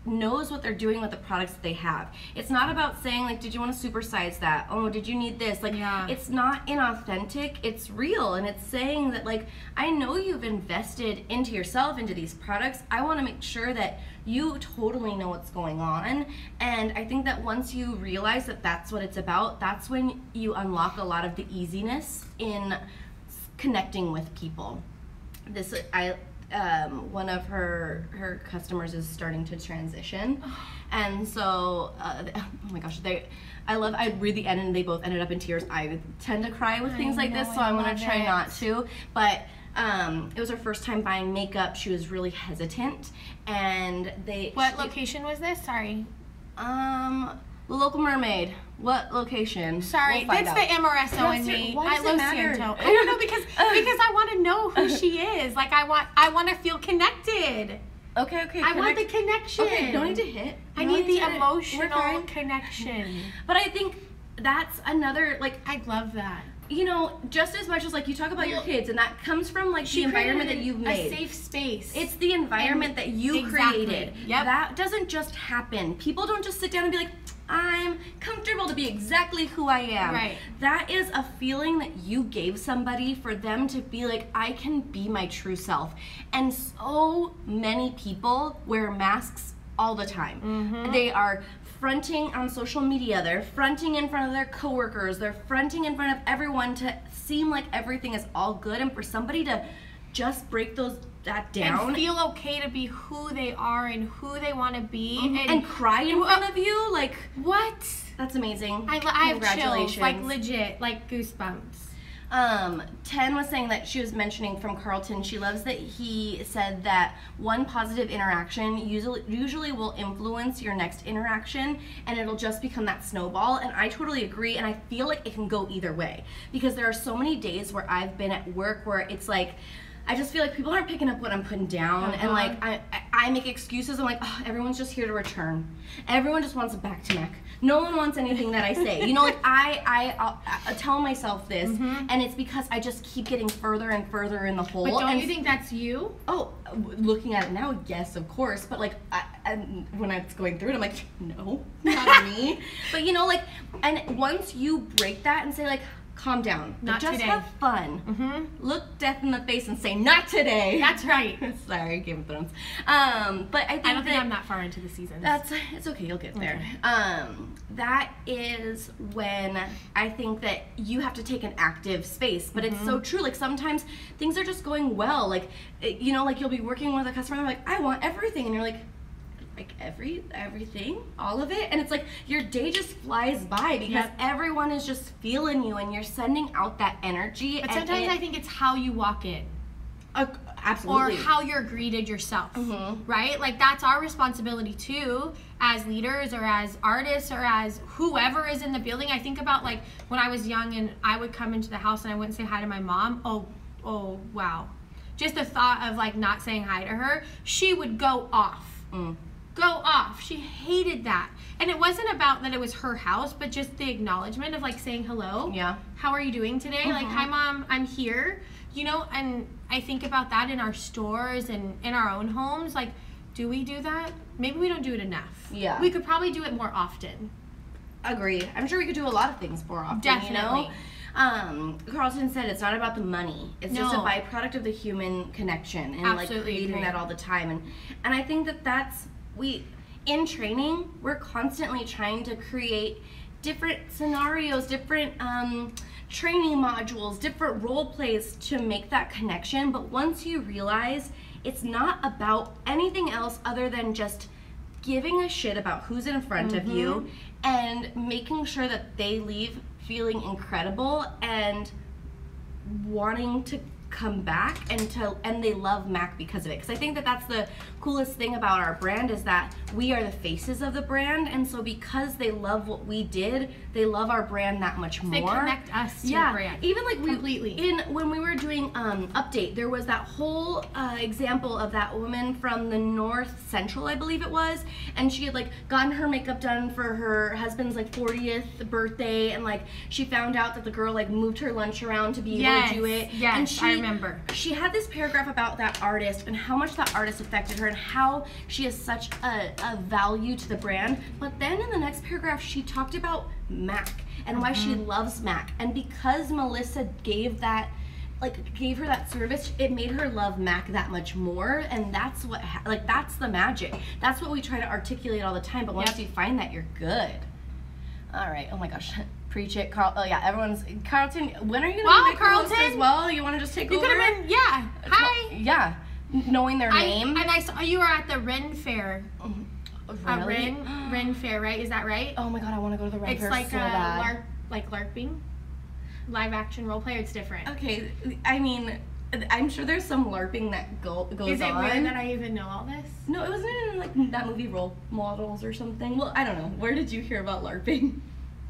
knows what they're doing with the products that they have. It's not about saying like, did you want to supersize that? Oh, did you need this? Like, Yeah. it's not inauthentic. It's real, and it's saying that like, I know you've invested into yourself, into these products. I want to make sure that you totally know what's going on. And I think that once you realize that that's what it's about, that's when you unlock a lot of the easiness in connecting with people. This I um, one of her her customers is starting to transition, [gasps] and so uh, oh my gosh, they. I love. I read the end, and they both ended up in tears. I tend to cry with I things like this, so I I'm gonna try it. not to. But um, it was her first time buying makeup. She was really hesitant, and they. What she- location was this? Sorry. Um, the local mermaid. What location? Sorry, We'll that's out. the MRSO in me. Why I love? Santo. [laughs] I don't know because because I want to know who [laughs] she is. Like I want I want to feel connected. Okay, okay. I want the connection. Okay, don't need to hit. I No need the. Emotional [laughs] connection. But I think that's another like I love that. you know just as much as like you talk about your kids and that comes from like the environment that you've made. a safe space. It's the environment that you Exactly. created. Yep. That doesn't just happen. People don't just sit down and be like, I'm comfortable to be exactly who I am. Right. That is a feeling that you gave somebody for them to be like, I can be my true self. And so many people wear masks all the time. Mm-hmm. They are fronting on social media, they're fronting in front of their coworkers, they're fronting in front of everyone to seem like everything is all good and for somebody to just break those that down. and feel okay to be who they are and who they want to be and, and, cry in front of you like what? that's amazing. I, I have chills like legit like goosebumps. Um 10 was saying that she was mentioning from carlton she loves that he said that one positive interaction usually usually will influence your next interaction and it'll just become that snowball and i totally agree and i feel like it can go either way because there are so many days where i've been at work where it's like I just feel like people aren't picking up what I'm putting down, and Uh-huh. like I, I I make excuses. I'm like, oh, everyone's just here to return. Everyone just wants a Back to MAC. No one wants anything that I say. You know, like [laughs] I I, I'll, tell myself this, and it's because I just keep getting further and further in the hole. but don't and you think that's you Oh, looking at it now, yes, of course. But like, I, and when I was going through it, I'm like, [laughs] no, not me. [laughs] But you know, like, and once you break that and say like, calm down, Not just today. have fun. mm-hmm Look death in the face and say, not today. that's right [laughs] Sorry, Game of Thrones. Um, but I think I don't think I'm that far into the season that's it's okay. You'll get there. Okay. Um, that is when I think that you have to take an active space. But it's Mm-hmm. so true. Like sometimes things are just going well. Like you know, like you'll be working with a customer. and They're like, I want everything, and you're like. Like every everything, all of it, and it's like your day just flies by because Yep. everyone is just feeling you, and you're sending out that energy. but and sometimes it- I think it's how you walk in uh, or how you're greeted yourself Mhm. right like that's our responsibility too as leaders or as artists or as whoever is in the building i think about like when i was young and i would come into the house and i wouldn't say hi to my mom oh oh wow just the thought of like not saying hi to her she would go off Mm. Go off she hated that and it wasn't about that it was her house but just the acknowledgement of like saying hello Yeah. how are you doing today like hi mom i'm here you know and i think about that in our stores and in our own homes like do we do that maybe we don't do it enough Yeah. we could probably do it more often Agree. I'm sure we could do a lot of things more often. You Definitely. know? Um, Carlton said it's not about the money. It's just a byproduct of the human connection and like creating agree. that all the time. And and I think that that's we in training we're constantly trying to create different scenarios, different um, training modules, different role plays to make that connection. But once you realize it's not about anything else other than just giving a shit about who's in front of you and making sure that they leave feeling incredible and wanting to come back and to and they love Mac because of it because I think that that's the coolest thing about our brand is that we are the faces of the brand and so because they love what we did they love our brand that much more they connect us to yeah the brand even like we Completely. in when we were doing um update there was that whole uh, example of that woman from the north central i believe it was and she had like gotten her makeup done for her husband's like 40th birthday and like she found out that the girl like moved her lunch around to be able to do it yes, and she I remember. she had this paragraph about that artist and how much that artist affected her and how she is such a, a value to the brand. But then in the next paragraph, she talked about Mac and why she Mm-hmm. loves Mac. And because Melissa gave that, like, gave her that service, it made her love Mac that much more. And that's what, ha- like, that's the magic. That's what we try to articulate all the time. But once Yep. you find that, you're good. All right. Oh my gosh. [laughs] Preach it, Carl. Oh yeah, everyone's Carlton. When are you gonna Wow, be my co-host as well? You want to just take You over? could have been, yeah. Hi. Yeah, knowing their I, name. and I saw you were at the Ren Fair. A Really? Ren Ren Fair, right? Is that right? Oh my god, I want to go to the Ren it's Fair like so a bad. LARP, like LARPing, live action role play. It's different. Okay, I mean, I'm sure there's some LARPing that go, goes on. Is it on. weird that I even know all this? no, it wasn't in like that movie Role Models or something. Well, I don't know. Where did you hear about LARPing?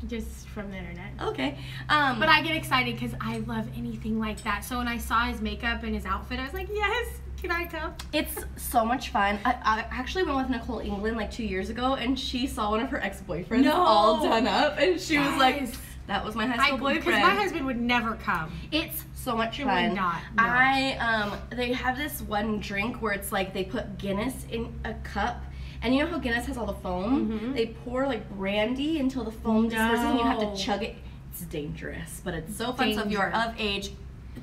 Just from the internet. Okay. Um, But I get excited because I love anything like that. So when I saw his makeup and his outfit, I was like, yes, can I come? It's so much fun. I, I actually went with Nicole England like two years ago, and she saw one of her ex-boyfriends No. all done up, and she was like, "That was my high I school Because my husband would never come. It's so much It would fun. not, no. I um they have this one drink where it's like they put Guinness in a cup. And you know how Guinness has all the foam? Mhm. They pour like brandy until the foam disperses and you have to chug it. It's dangerous, but it's so fun. So if you're of age,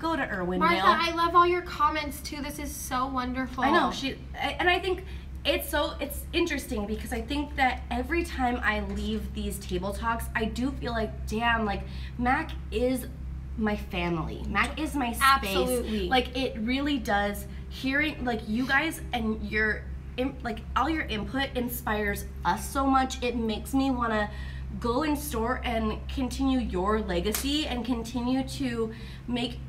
go to Irwindale. Martha, I love all your comments too. This is so wonderful. I know she, and I think it's so it's interesting because I think that every time I leave these table talks, I do feel like, damn, like Mac is my family. Mac is my space. Absolutely. Like it really does. Hearing like you guys and your, like all your input inspires us so much. It makes me want to go in store and continue your legacy and continue to make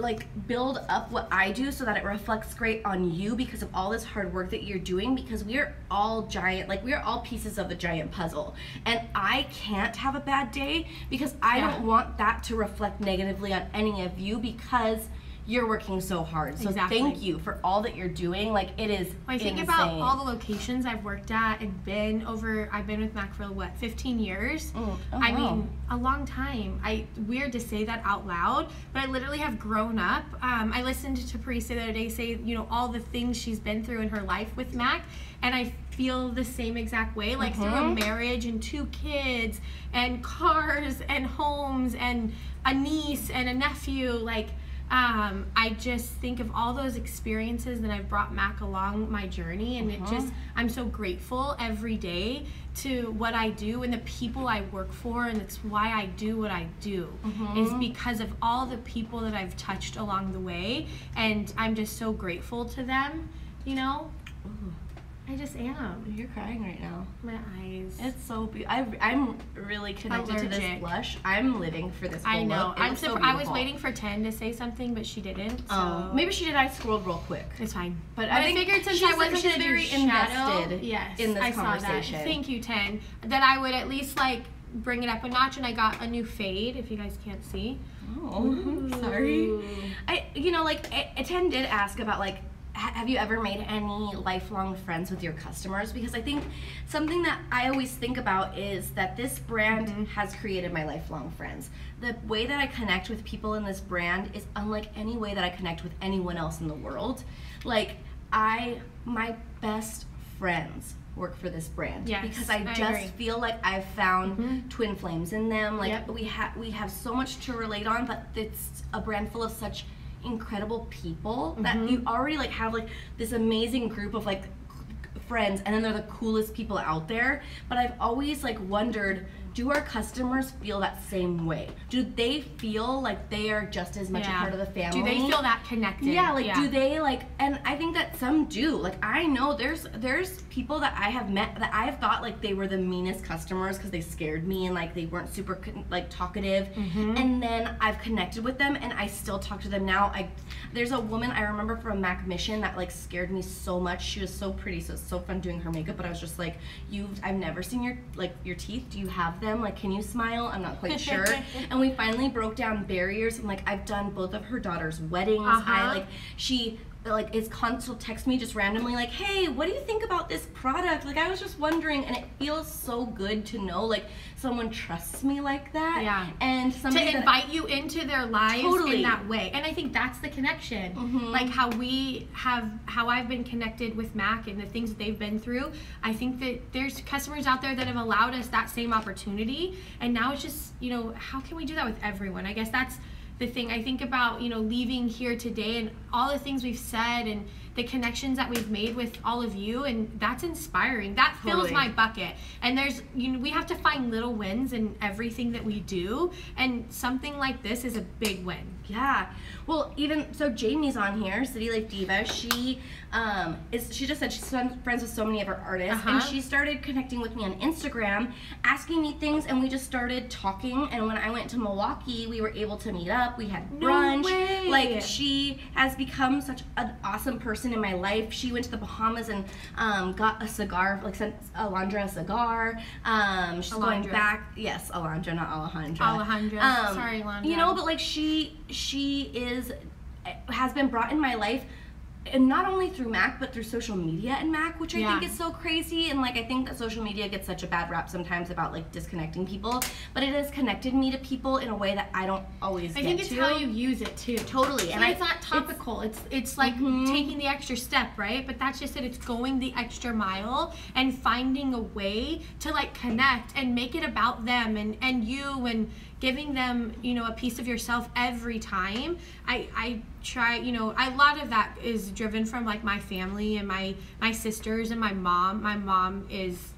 like build up what I do so that it reflects great on you because of all this hard work that you're doing because we are all giant like we are all pieces of the giant puzzle and I can't have a bad day because I Yeah. don't want that to reflect negatively on any of you because you're working so hard. So Exactly. thank you for all that you're doing. Like it is When I think insane. about all the locations I've worked at and been over, I've been with Mac for what, 15 years? Mm, oh, I wow. mean, a long time. I weird to say that out loud, but I literally have grown up. Um, I listened to Parisa the other day say, you know, all the things she's been through in her life with Mac, and I feel the same exact way. Like through a Mhm. marriage and two kids and cars and homes and a niece and a nephew, like. Um, I just think of all those experiences that I've brought Mac along my journey, and it Mhm. just I'm so grateful every day to what I do and the people I work for, and it's why I do what I do is Mhm. because of all the people that I've touched along the way, and I'm just so grateful to them. You know, Ooh, I just am. you're crying right now. My eyes. It's so beautiful. I'm really connected to this blush. I'm living for this. I know. I'm so. I was waiting for Ten to say something, but she didn't. Oh, so Oh, maybe she did. I scrolled real quick. It's fine. But But I I, figured since I wasn't she's very do shadow, invested yes, in this I conversation. Saw that. Thank you, Ten. That I would at least like bring it up a notch, and I got a new fade. If you guys can't see. Oh, [laughs] sorry. I, you know, like, Eten did ask about like, have you ever made any lifelong friends with your customers? Because I think something that I always think about is that this brand Mm-hmm. has created my lifelong friends. The way that I connect with people in this brand is unlike any way that I connect with anyone else in the world. Like, I, my best friends work for this brand Yes, because I, I just agree. feel like I've found Mhm. twin flames in them. Like Yep. we have we have so much to relate on, but it's a brand full of such incredible people that Mhm. you already like have like this amazing group of like friends and then they're the coolest people out there. But i've always like wondered do our customers feel that same way? Do they feel like they are just as much a part of the family Do they feel that connected? yeah, like do they like and I think that some do. Like I know there's there's people that I have met that I've thought like they were the meanest customers because they scared me and like they weren't super like talkative. Mhm. And then I've connected with them and I still talk to them now. I there's a woman I remember from Mac Mission that like scared me so much. She was so pretty, so it's so fun doing her makeup, but I was just like, "You I've never seen your like your teeth. Do you have them? Like can you smile?" I'm not quite sure. [laughs] and we finally broke down barriers and like I've done both of her daughter's weddings. I Uh-huh. like she like is constant text me just randomly like hey what do you think about this product like i was just wondering and it feels so good to know like someone trusts me like that Yeah. and somebody to that- invite you into their lives Totally. in that way and i think that's the connection Mhm. like how we have how i've been connected with mac and the things that they've been through i think that there's customers out there that have allowed us that same opportunity and now it's just you know how can we do that with everyone i guess that's the thing i think about you know leaving here today and all the things we've said and the connections that we've made with all of you and that's inspiring that fills Totally. my bucket and there's you know we have to find little wins in everything that we do and something like this is a big win Yeah. Well, even so, Jamie's on here, City Life Diva. She um, is. She just said she's friends with so many of her artists, and Uh-huh. she started connecting with me on Instagram, asking me things, and we just started talking. And when I went to Milwaukee, we were able to meet up. We had brunch. way. Like she has become such an awesome person in my life. She went to the Bahamas and um, got a cigar, like sent Alondra a cigar. Um, she's going back. Yes, Alondra, not Alejandra. Alejandra. Sorry, Alondra. You know, but like she she is has been brought in my life and not only through Mac but through social media and Mac, which I Yeah. think is so crazy. And like I think that social media gets such a bad rap sometimes about like disconnecting people, but it has connected me to people in a way that I don't always I think it's to. how you use it too. Totally, And and I- it's not topical. It's it's like Mhm. taking the extra step, right? But that's just it. It's going the extra mile and finding a way to like connect and make it about them and and you and giving them you know a piece of yourself every time. I I try you know a lot of that is driven from like my family and my my sisters and my mom. My mom is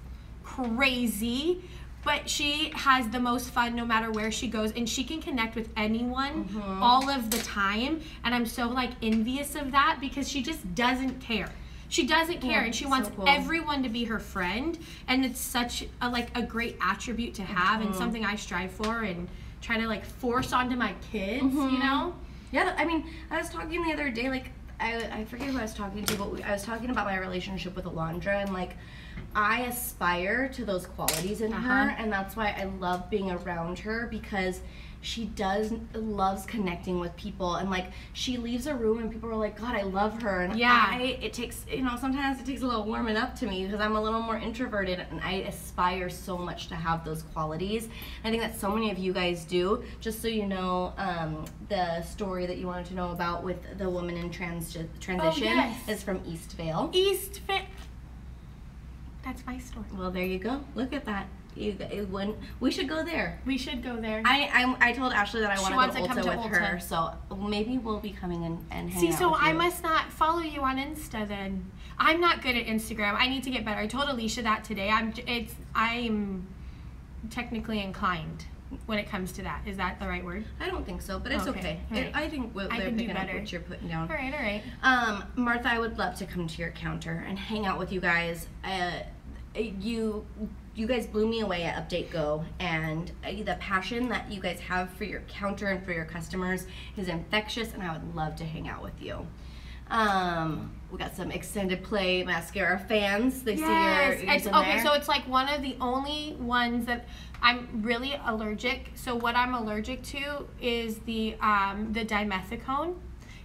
crazy but she has the most fun no matter where she goes and she can connect with anyone Mm-hmm. all of the time and i'm so like envious of that because she just doesn't care she doesn't care Yeah, and she so wants cool. everyone to be her friend and it's such a like a great attribute to have Mm-hmm. and something i strive for and try to like force onto my kids Mhm. you know Yeah, I mean, I was talking the other day, like, I, I forget who I was talking to, but we, I was talking about my relationship with Alondra, and like, I aspire to those qualities in her, Uh-huh. and that's why I love being around her because she does loves connecting with people, and like, she leaves a room and people are like, God, I love her, and Yeah. I, it takes, you know, sometimes it takes a little warming up to me because I'm a little more introverted, and I aspire so much to have those qualities. I think that so many of you guys do. Just so you know, um, the story that you wanted to know about with the woman in trans transition yes. is from Eastvale. east fit that's my story Well, there you go. Look at that. You, it wouldn't, we should go there. we should go there I, I, I told Ashley that I want to go come Ulta to with her, so maybe we'll be coming in and hanging See, so I must not follow you on Insta then. I'm not good at Instagram. I need to get better. I told Alicia that today. I'm it's I'm technically inclined when it comes to that. Is that the right word? I don't think so, but it's Okay, okay. It- I think I they're picking up better. what you're putting down. All right, all right. Um, Martha, I would love to come to your counter and hang out with you guys. Uh, you, you guys blew me away at Update Go, and uh, the passion that you guys have for your counter and for your customers is infectious, and I would love to hang out with you. Um, we got some extended play mascara fans. They Yes, see your okay. there. So it's like one of the only ones that I'm really allergic. So what I'm allergic to is the um, the dimethicone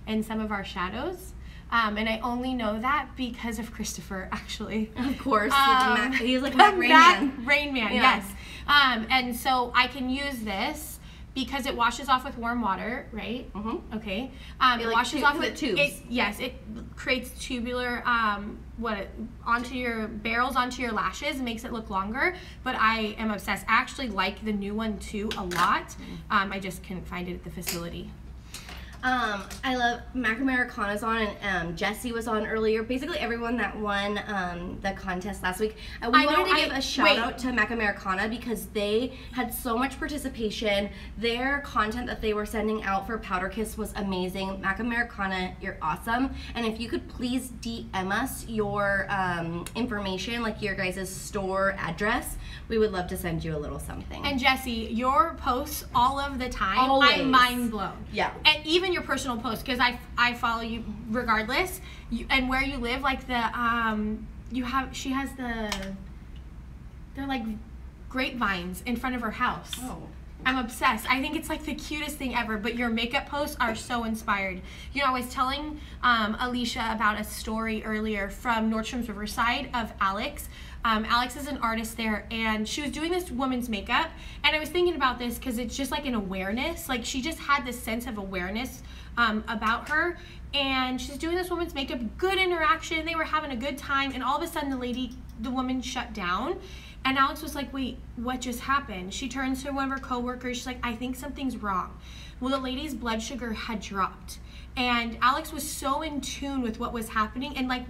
and some of our shadows. Um, and I only know that because of Christopher, actually. of course, Um, he's like [laughs] Mac Rain Mac Man. Rain Man, Yeah. yes. Um, and so I can use this because it washes off with warm water, right? Mhm. Okay. Um, It, it like, washes off with tubes. It, yes, it creates tubular um, what onto your barrels onto your lashes, makes it look longer. But I am obsessed. I actually like the new one too a lot. Mm-hmm. Um, I just couldn't find it at the facility. Um, I love Mac Americana's on, and um, Jesse was on earlier. Basically, everyone that won um, the contest last week. Uh, we I wanted know, to I- give a shout wait. out to Mac Americana because they had so much participation. Their content that they were sending out for Powder Kiss was amazing. Mac Americana, you're awesome. And if you could please DM us your um, information, like your guys' store address, we would love to send you a little something. And Jesse, your posts all of the time, Always. I'm mind blown. yeah. and even your personal posts because I, I follow you regardless you, and where you live like the um you have she has the they're like grapevines in front of her house Oh. I'm obsessed. I think it's like the cutest thing ever. But your makeup posts are so inspired. You know, I was telling um, Alicia about a story earlier from Nordstrom's Riverside of Alex. Um, Alex is an artist there, and she was doing this woman's makeup. And I was thinking about this because it's just like an awareness. Like she just had this sense of awareness um, about her. And she's doing this woman's makeup, good interaction. They were having a good time, and all of a sudden, the lady, the woman, shut down and Alex was like, wait, what just happened? She turns to one of her coworkers. She's like, I think something's wrong. Well, the lady's blood sugar had dropped. And Alex was so in tune with what was happening and like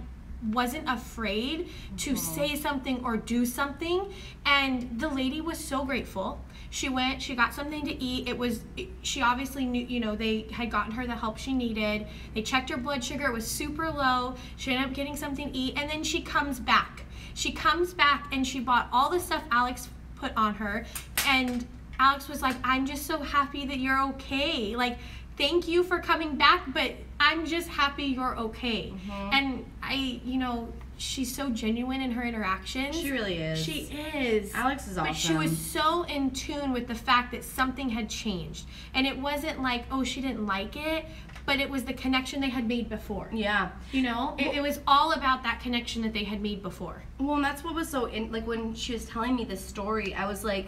wasn't afraid to say something or do something. And the lady was so grateful. She went, she got something to eat. It was, she obviously knew, you know, they had gotten her the help she needed. They checked her blood sugar, it was super low. She ended up getting something to eat. And then she comes back she comes back and she bought all the stuff Alex put on her. And Alex was like, I'm just so happy that you're okay. Like, thank you for coming back, but I'm just happy you're okay. Mm-hmm. And I, you know, she's so genuine in her interactions. She really is. She is. Alex is awesome. But she was so in tune with the fact that something had changed. And it wasn't like, oh, she didn't like it, but it was the connection they had made before. Yeah. You know, it, it, was all about that connection that they had made before. Well, and that's what was so in like when she was telling me this story, I was like,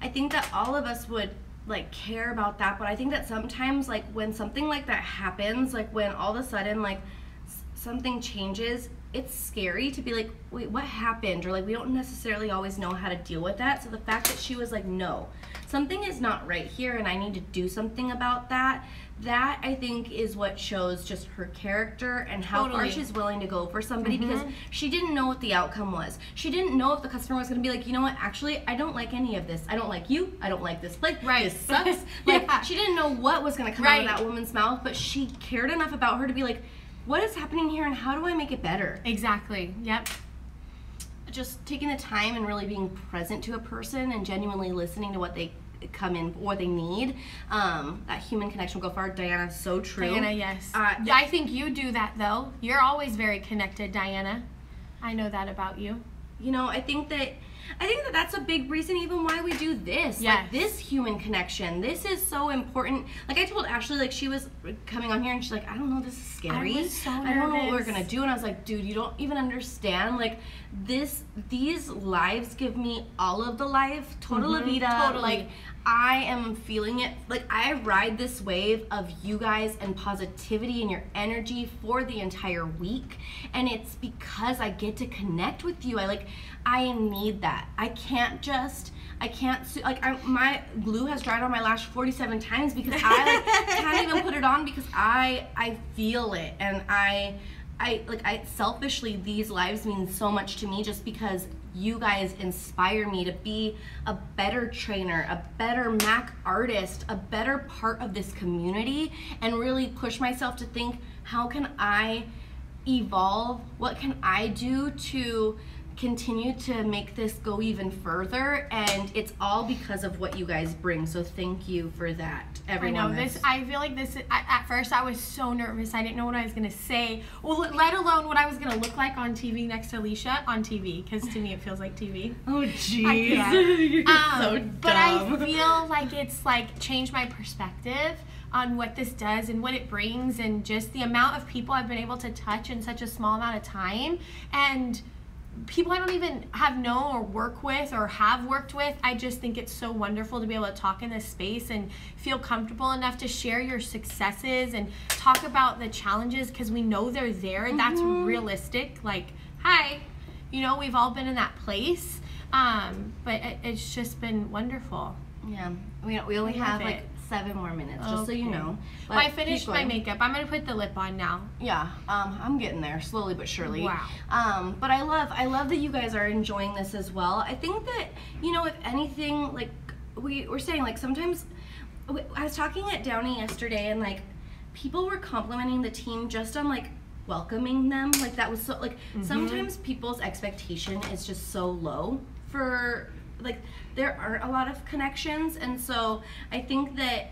I think that all of us would like care about that, but I think that sometimes like when something like that happens, like when all of a sudden like something changes, it's scary to be like, wait, what happened? Or like we don't necessarily always know how to deal with that. So the fact that she was like, no, something is not right here and I need to do something about that that I think is what shows just her character and how totally. far she's willing to go for somebody mm-hmm. because she didn't know what the outcome was. She didn't know if the customer was going to be like, you know what, actually, I don't like any of this. I don't like you. I don't like this place. Right. This [laughs] sucks. like, yeah. she didn't know what was going to come right. out of that woman's mouth, but she cared enough about her to be like, what is happening here and how do I make it better? Exactly. Yep just taking the time and really being present to a person and genuinely listening to what they come in what they need. Um, that human connection will go far. Diana, so true. Diana, yes. Uh, I think you do that though. You're always very connected, Diana. I know that about you. You know, I think that I think that that's a big reason even why we do this. Yes. Like this human connection. This is so important. Like I told Ashley, like she was coming on here and she's like, I don't know, this is scary. I, was so nervous. I don't know what we're gonna do. And I was like, dude, you don't even understand. Like this, these lives give me all of the life. Total mm-hmm, vida. Totally. Like I am feeling it. Like I ride this wave of you guys and positivity and your energy for the entire week. And it's because I get to connect with you. I like I need that. I can't just I can't like I, my glue has dried on my lash 47 times because I like, [laughs] can't even put it on because I I feel it and I I like I selfishly these lives mean so much to me just because you guys inspire me to be a better trainer, a better Mac artist, a better part of this community, and really push myself to think how can I evolve? What can I do to continue to make this go even further and it's all because of what you guys bring so thank you for that everyone I know this I feel like this at first I was so nervous I didn't know what I was gonna say well let alone what I was gonna look like on TV next to Alicia on TV because to me it feels like TV oh jeez. Um, [laughs] so dumb. but I feel like it's like changed my perspective on what this does and what it brings and just the amount of people I've been able to touch in such a small amount of time and people I don't even have known or work with or have worked with. I just think it's so wonderful to be able to talk in this space and feel comfortable enough to share your successes and talk about the challenges because we know they're there. Mm-hmm. That's realistic. Like, hi, you know, we've all been in that place. Um, but it, it's just been wonderful. Yeah, we, we only have like seven more minutes, just okay. so you know. Well, I finished my makeup. I'm gonna put the lip on now. Yeah, um, I'm getting there slowly but surely. Wow. Um, but I love, I love that you guys are enjoying this as well. I think that you know, if anything, like we were saying, like sometimes I was talking at Downey yesterday, and like people were complimenting the team just on like welcoming them. Like that was so like mm-hmm. sometimes people's expectation is just so low for like there aren't a lot of connections and so i think that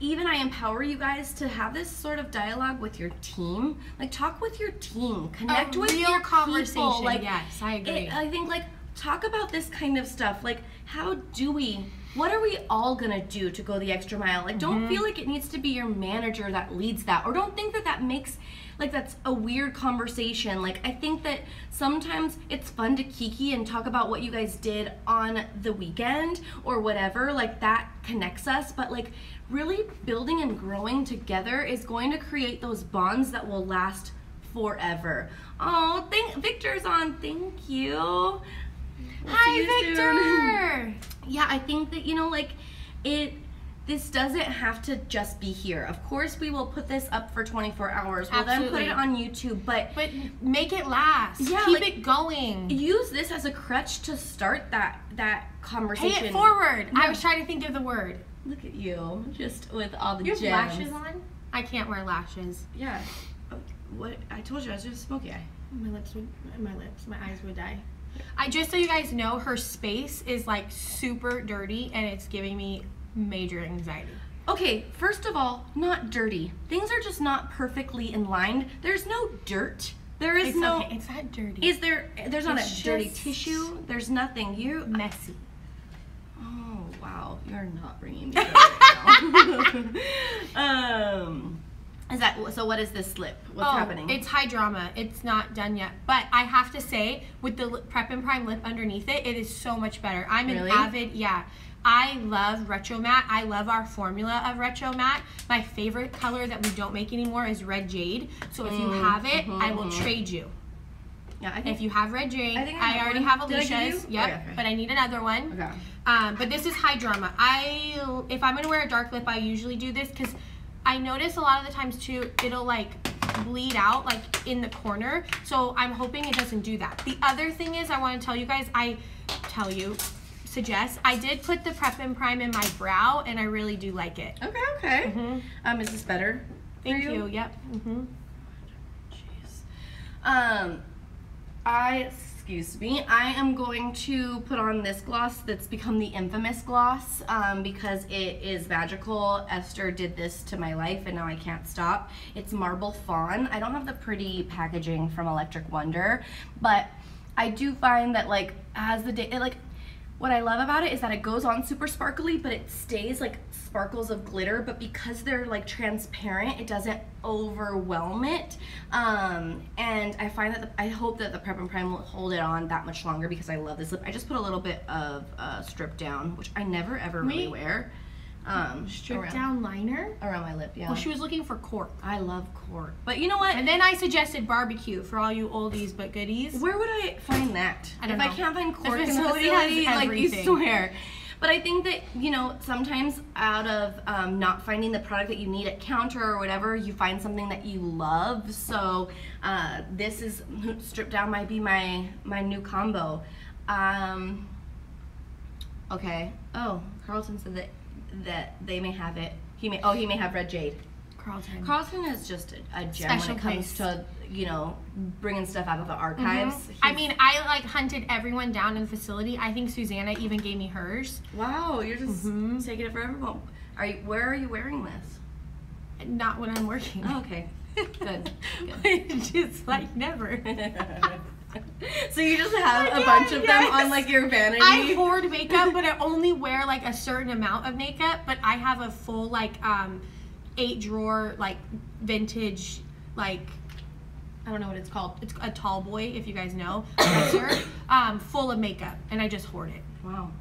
even I empower you guys to have this sort of dialogue with your team. Like talk with your team, connect a with real your conversation. People. Like yes, I agree. It, I think like talk about this kind of stuff. Like, how do we? What are we all gonna do to go the extra mile? Like, don't mm-hmm. feel like it needs to be your manager that leads that, or don't think that that makes like that's a weird conversation. Like, I think that sometimes it's fun to kiki and talk about what you guys did on the weekend or whatever. Like, that connects us, but like really building and growing together is going to create those bonds that will last forever. Oh, thank Victor's on. Thank you. We'll Hi, you. Victor. [laughs] Yeah, I think that you know, like it. This doesn't have to just be here. Of course, we will put this up for 24 hours. We'll then put it on YouTube, but But make it last. Yeah, Keep like- it going. use this as a crutch to start that that conversation. Pay it forward. I was trying to think of the word. Look at you, just with all the You have gems. lashes on? I can't wear lashes. Yeah. Oh, What I told you, I was just smoky eye. My lips would, my lips, my eyes would die. I just so you guys know, her space is like super dirty, and it's giving me major anxiety. Okay, first of all, not dirty. Things are just not perfectly in line. There's no dirt. There is It's no. okay. It's not dirty. Is there? There's not It's a dirty tissue. There's nothing. You. messy. Oh wow, you're not bringing me right [laughs] um, is that so? What is this slip? What's oh, happening? It's high drama. It's not done yet. But I have to say, with the lip- Prep and Prime lip underneath it, it is so much better. I'm an avid, yeah. I love Retro Matte. I love our formula of Retro Matte. My favorite color that we don't make anymore is Red Jade. So if you Mm, have it, I will mhm. trade you. yeah, I think. If you have Red Jade, I I, think I have already one. have Alicia's. Yep, Oh, okay. but I need another one. okay. Um, but this is high drama. I if I'm gonna wear a dark lip, I usually do this because I notice a lot of the times too, it'll like bleed out like in the corner. So I'm hoping it doesn't do that. The other thing is I want to tell you guys, I tell you, suggest I did put the prep and prime in my brow, and I really do like it. Okay. Okay. Mhm. Um, is this better? Thank you. Yep. hmm Jeez. Um, I excuse me. I am going to put on this gloss that's become the infamous gloss um, because it is magical. Esther did this to my life, and now I can't stop. It's Marble Fawn. I don't have the pretty packaging from Electric Wonder, but I do find that like as the day, it, like what I love about it is that it goes on super sparkly, but it stays like sparkles of glitter. But because they're like transparent, it doesn't overwhelm it. Um, and I find that the, I hope that the Prep and Prime will hold it on that much longer because I love this lip. I just put a little bit of uh, strip down, which I never ever really wear. Um, Strip around, down liner. around my lip. Yeah. Well, she was looking for cork. I love cork, but you know what? And then I suggested barbecue for all you oldies but goodies. Where would I find that? I don't if I can't find The cork in the facility facility, has like you swear. But I think that you know sometimes out of um, not finding the product that you need at counter or whatever, you find something that you love. So uh, this is stripped down might be my my new combo. Um, okay. Oh, Carlton said that that they may have it. He may. Oh, he may have red jade. Carlton. Carlton is just a, a gem Special when it comes place. to you know bringing stuff out of the archives. Mhm. I mean, I like hunted everyone down in the facility. I think Susanna even gave me hers. wow, you're just Mhm. taking it for everyone. Are you? Where are you wearing this? Not when I'm working. Oh, okay, [laughs] good. [laughs] just like never. [laughs] [laughs] so you just have a bunch of them on like your vanity. I hoard makeup, but I only wear like a certain amount of makeup. But I have a full like um eight drawer like vintage like I don't know what it's called. It's a tall boy, if you guys know, [coughs] um, full of makeup, and I just hoard it. Wow.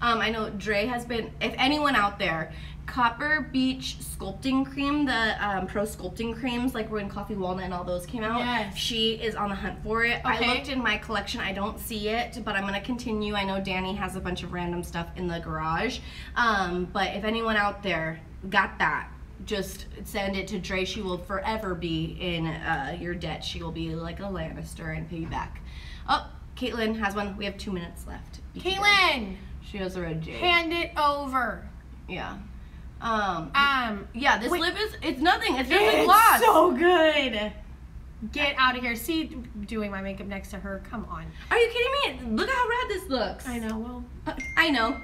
Um, I know Dre has been. If anyone out there, Copper Beach sculpting cream, the um, pro sculpting creams, like when Coffee Walnut and all those came out. Yes. She is on the hunt for it. Okay. I looked in my collection. I don't see it, but I'm gonna continue. I know Danny has a bunch of random stuff in the garage. Um, but if anyone out there got that. Just send it to Dre. She will forever be in uh, your debt. She will be like a Lannister and pay you back. Oh, Caitlin has one. We have two minutes left. You can go. Caitlin, She has a red jade. hand it over. Yeah. Um. Um, yeah. This wait. lip is. It's nothing. It's just a it's gloss. so good. Get out of here. See, doing my makeup next to her. Come on. Are you kidding me? Look at how rad this looks. I know. Well, Uh, I know.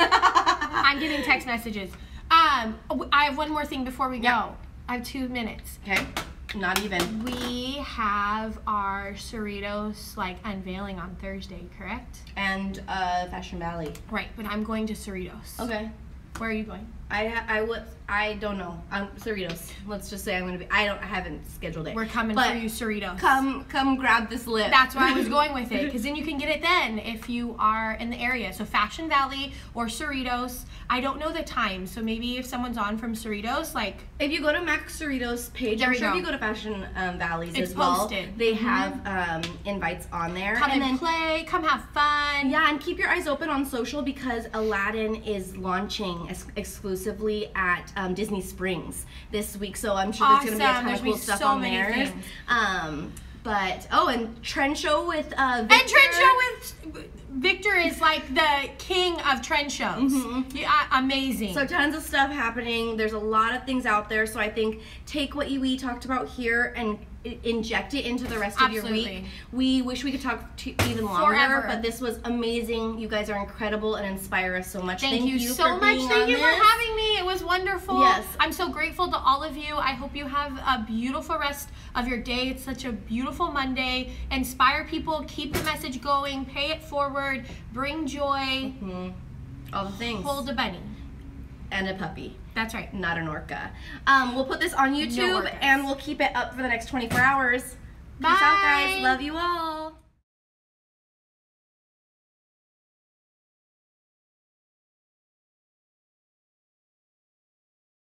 [laughs] I'm getting text messages. Um, I have one more thing before we go. Yeah. I have two minutes. Okay. Not even. We have our Cerritos like unveiling on Thursday, correct? And uh, Fashion Valley. Right, but I'm going to Cerritos. Okay. Where are you going? I I would I don't know. I'm Cerritos. Let's just say I'm gonna be. I don't. I haven't scheduled it. We're coming But for you, Cerritos. Come come grab this lip. That's why I was going with it, [laughs] because then you can get it then if you are in the area. So Fashion Valley or Cerritos. I don't know the time, so maybe if someone's on from Cerritos, like If you go to Max Cerritos page, I'm sure go. if you go to Fashion um, Valleys It's as well, posted. they Mhm. have um, invites on there. come and and, then play, come have fun. Yeah, and keep your eyes open on social because Aladdin is launching ex- exclusively at um, Disney Springs this week. So I'm sure there's going to be a Awesome. ton of cool stuff so on there. Um, but oh, and trend show with uh, Victor. And trend show with Victor is like the king of trend shows. Mhm. Yeah, amazing. So tons of stuff happening. There's a lot of things out there. So I think take what you we talked about here and inject it into the rest of your Absolutely. week. We wish we could talk to even longer, Forever. but this was amazing. You guys are incredible and inspire us so much. Thank, you, so for much. Thank you for having me. It was wonderful. Yes. I'm so grateful to all of you. I hope you have a beautiful rest of your day. It's such a beautiful Monday. Inspire people, keep the message going, pay it forward, bring joy, Mhm. All the things. hold a bunny. and a puppy, That's right. not an orca. Um, we'll put this on YouTube orcas. and we'll keep it up for the next 24 hours. Peace out, guys. Love you all.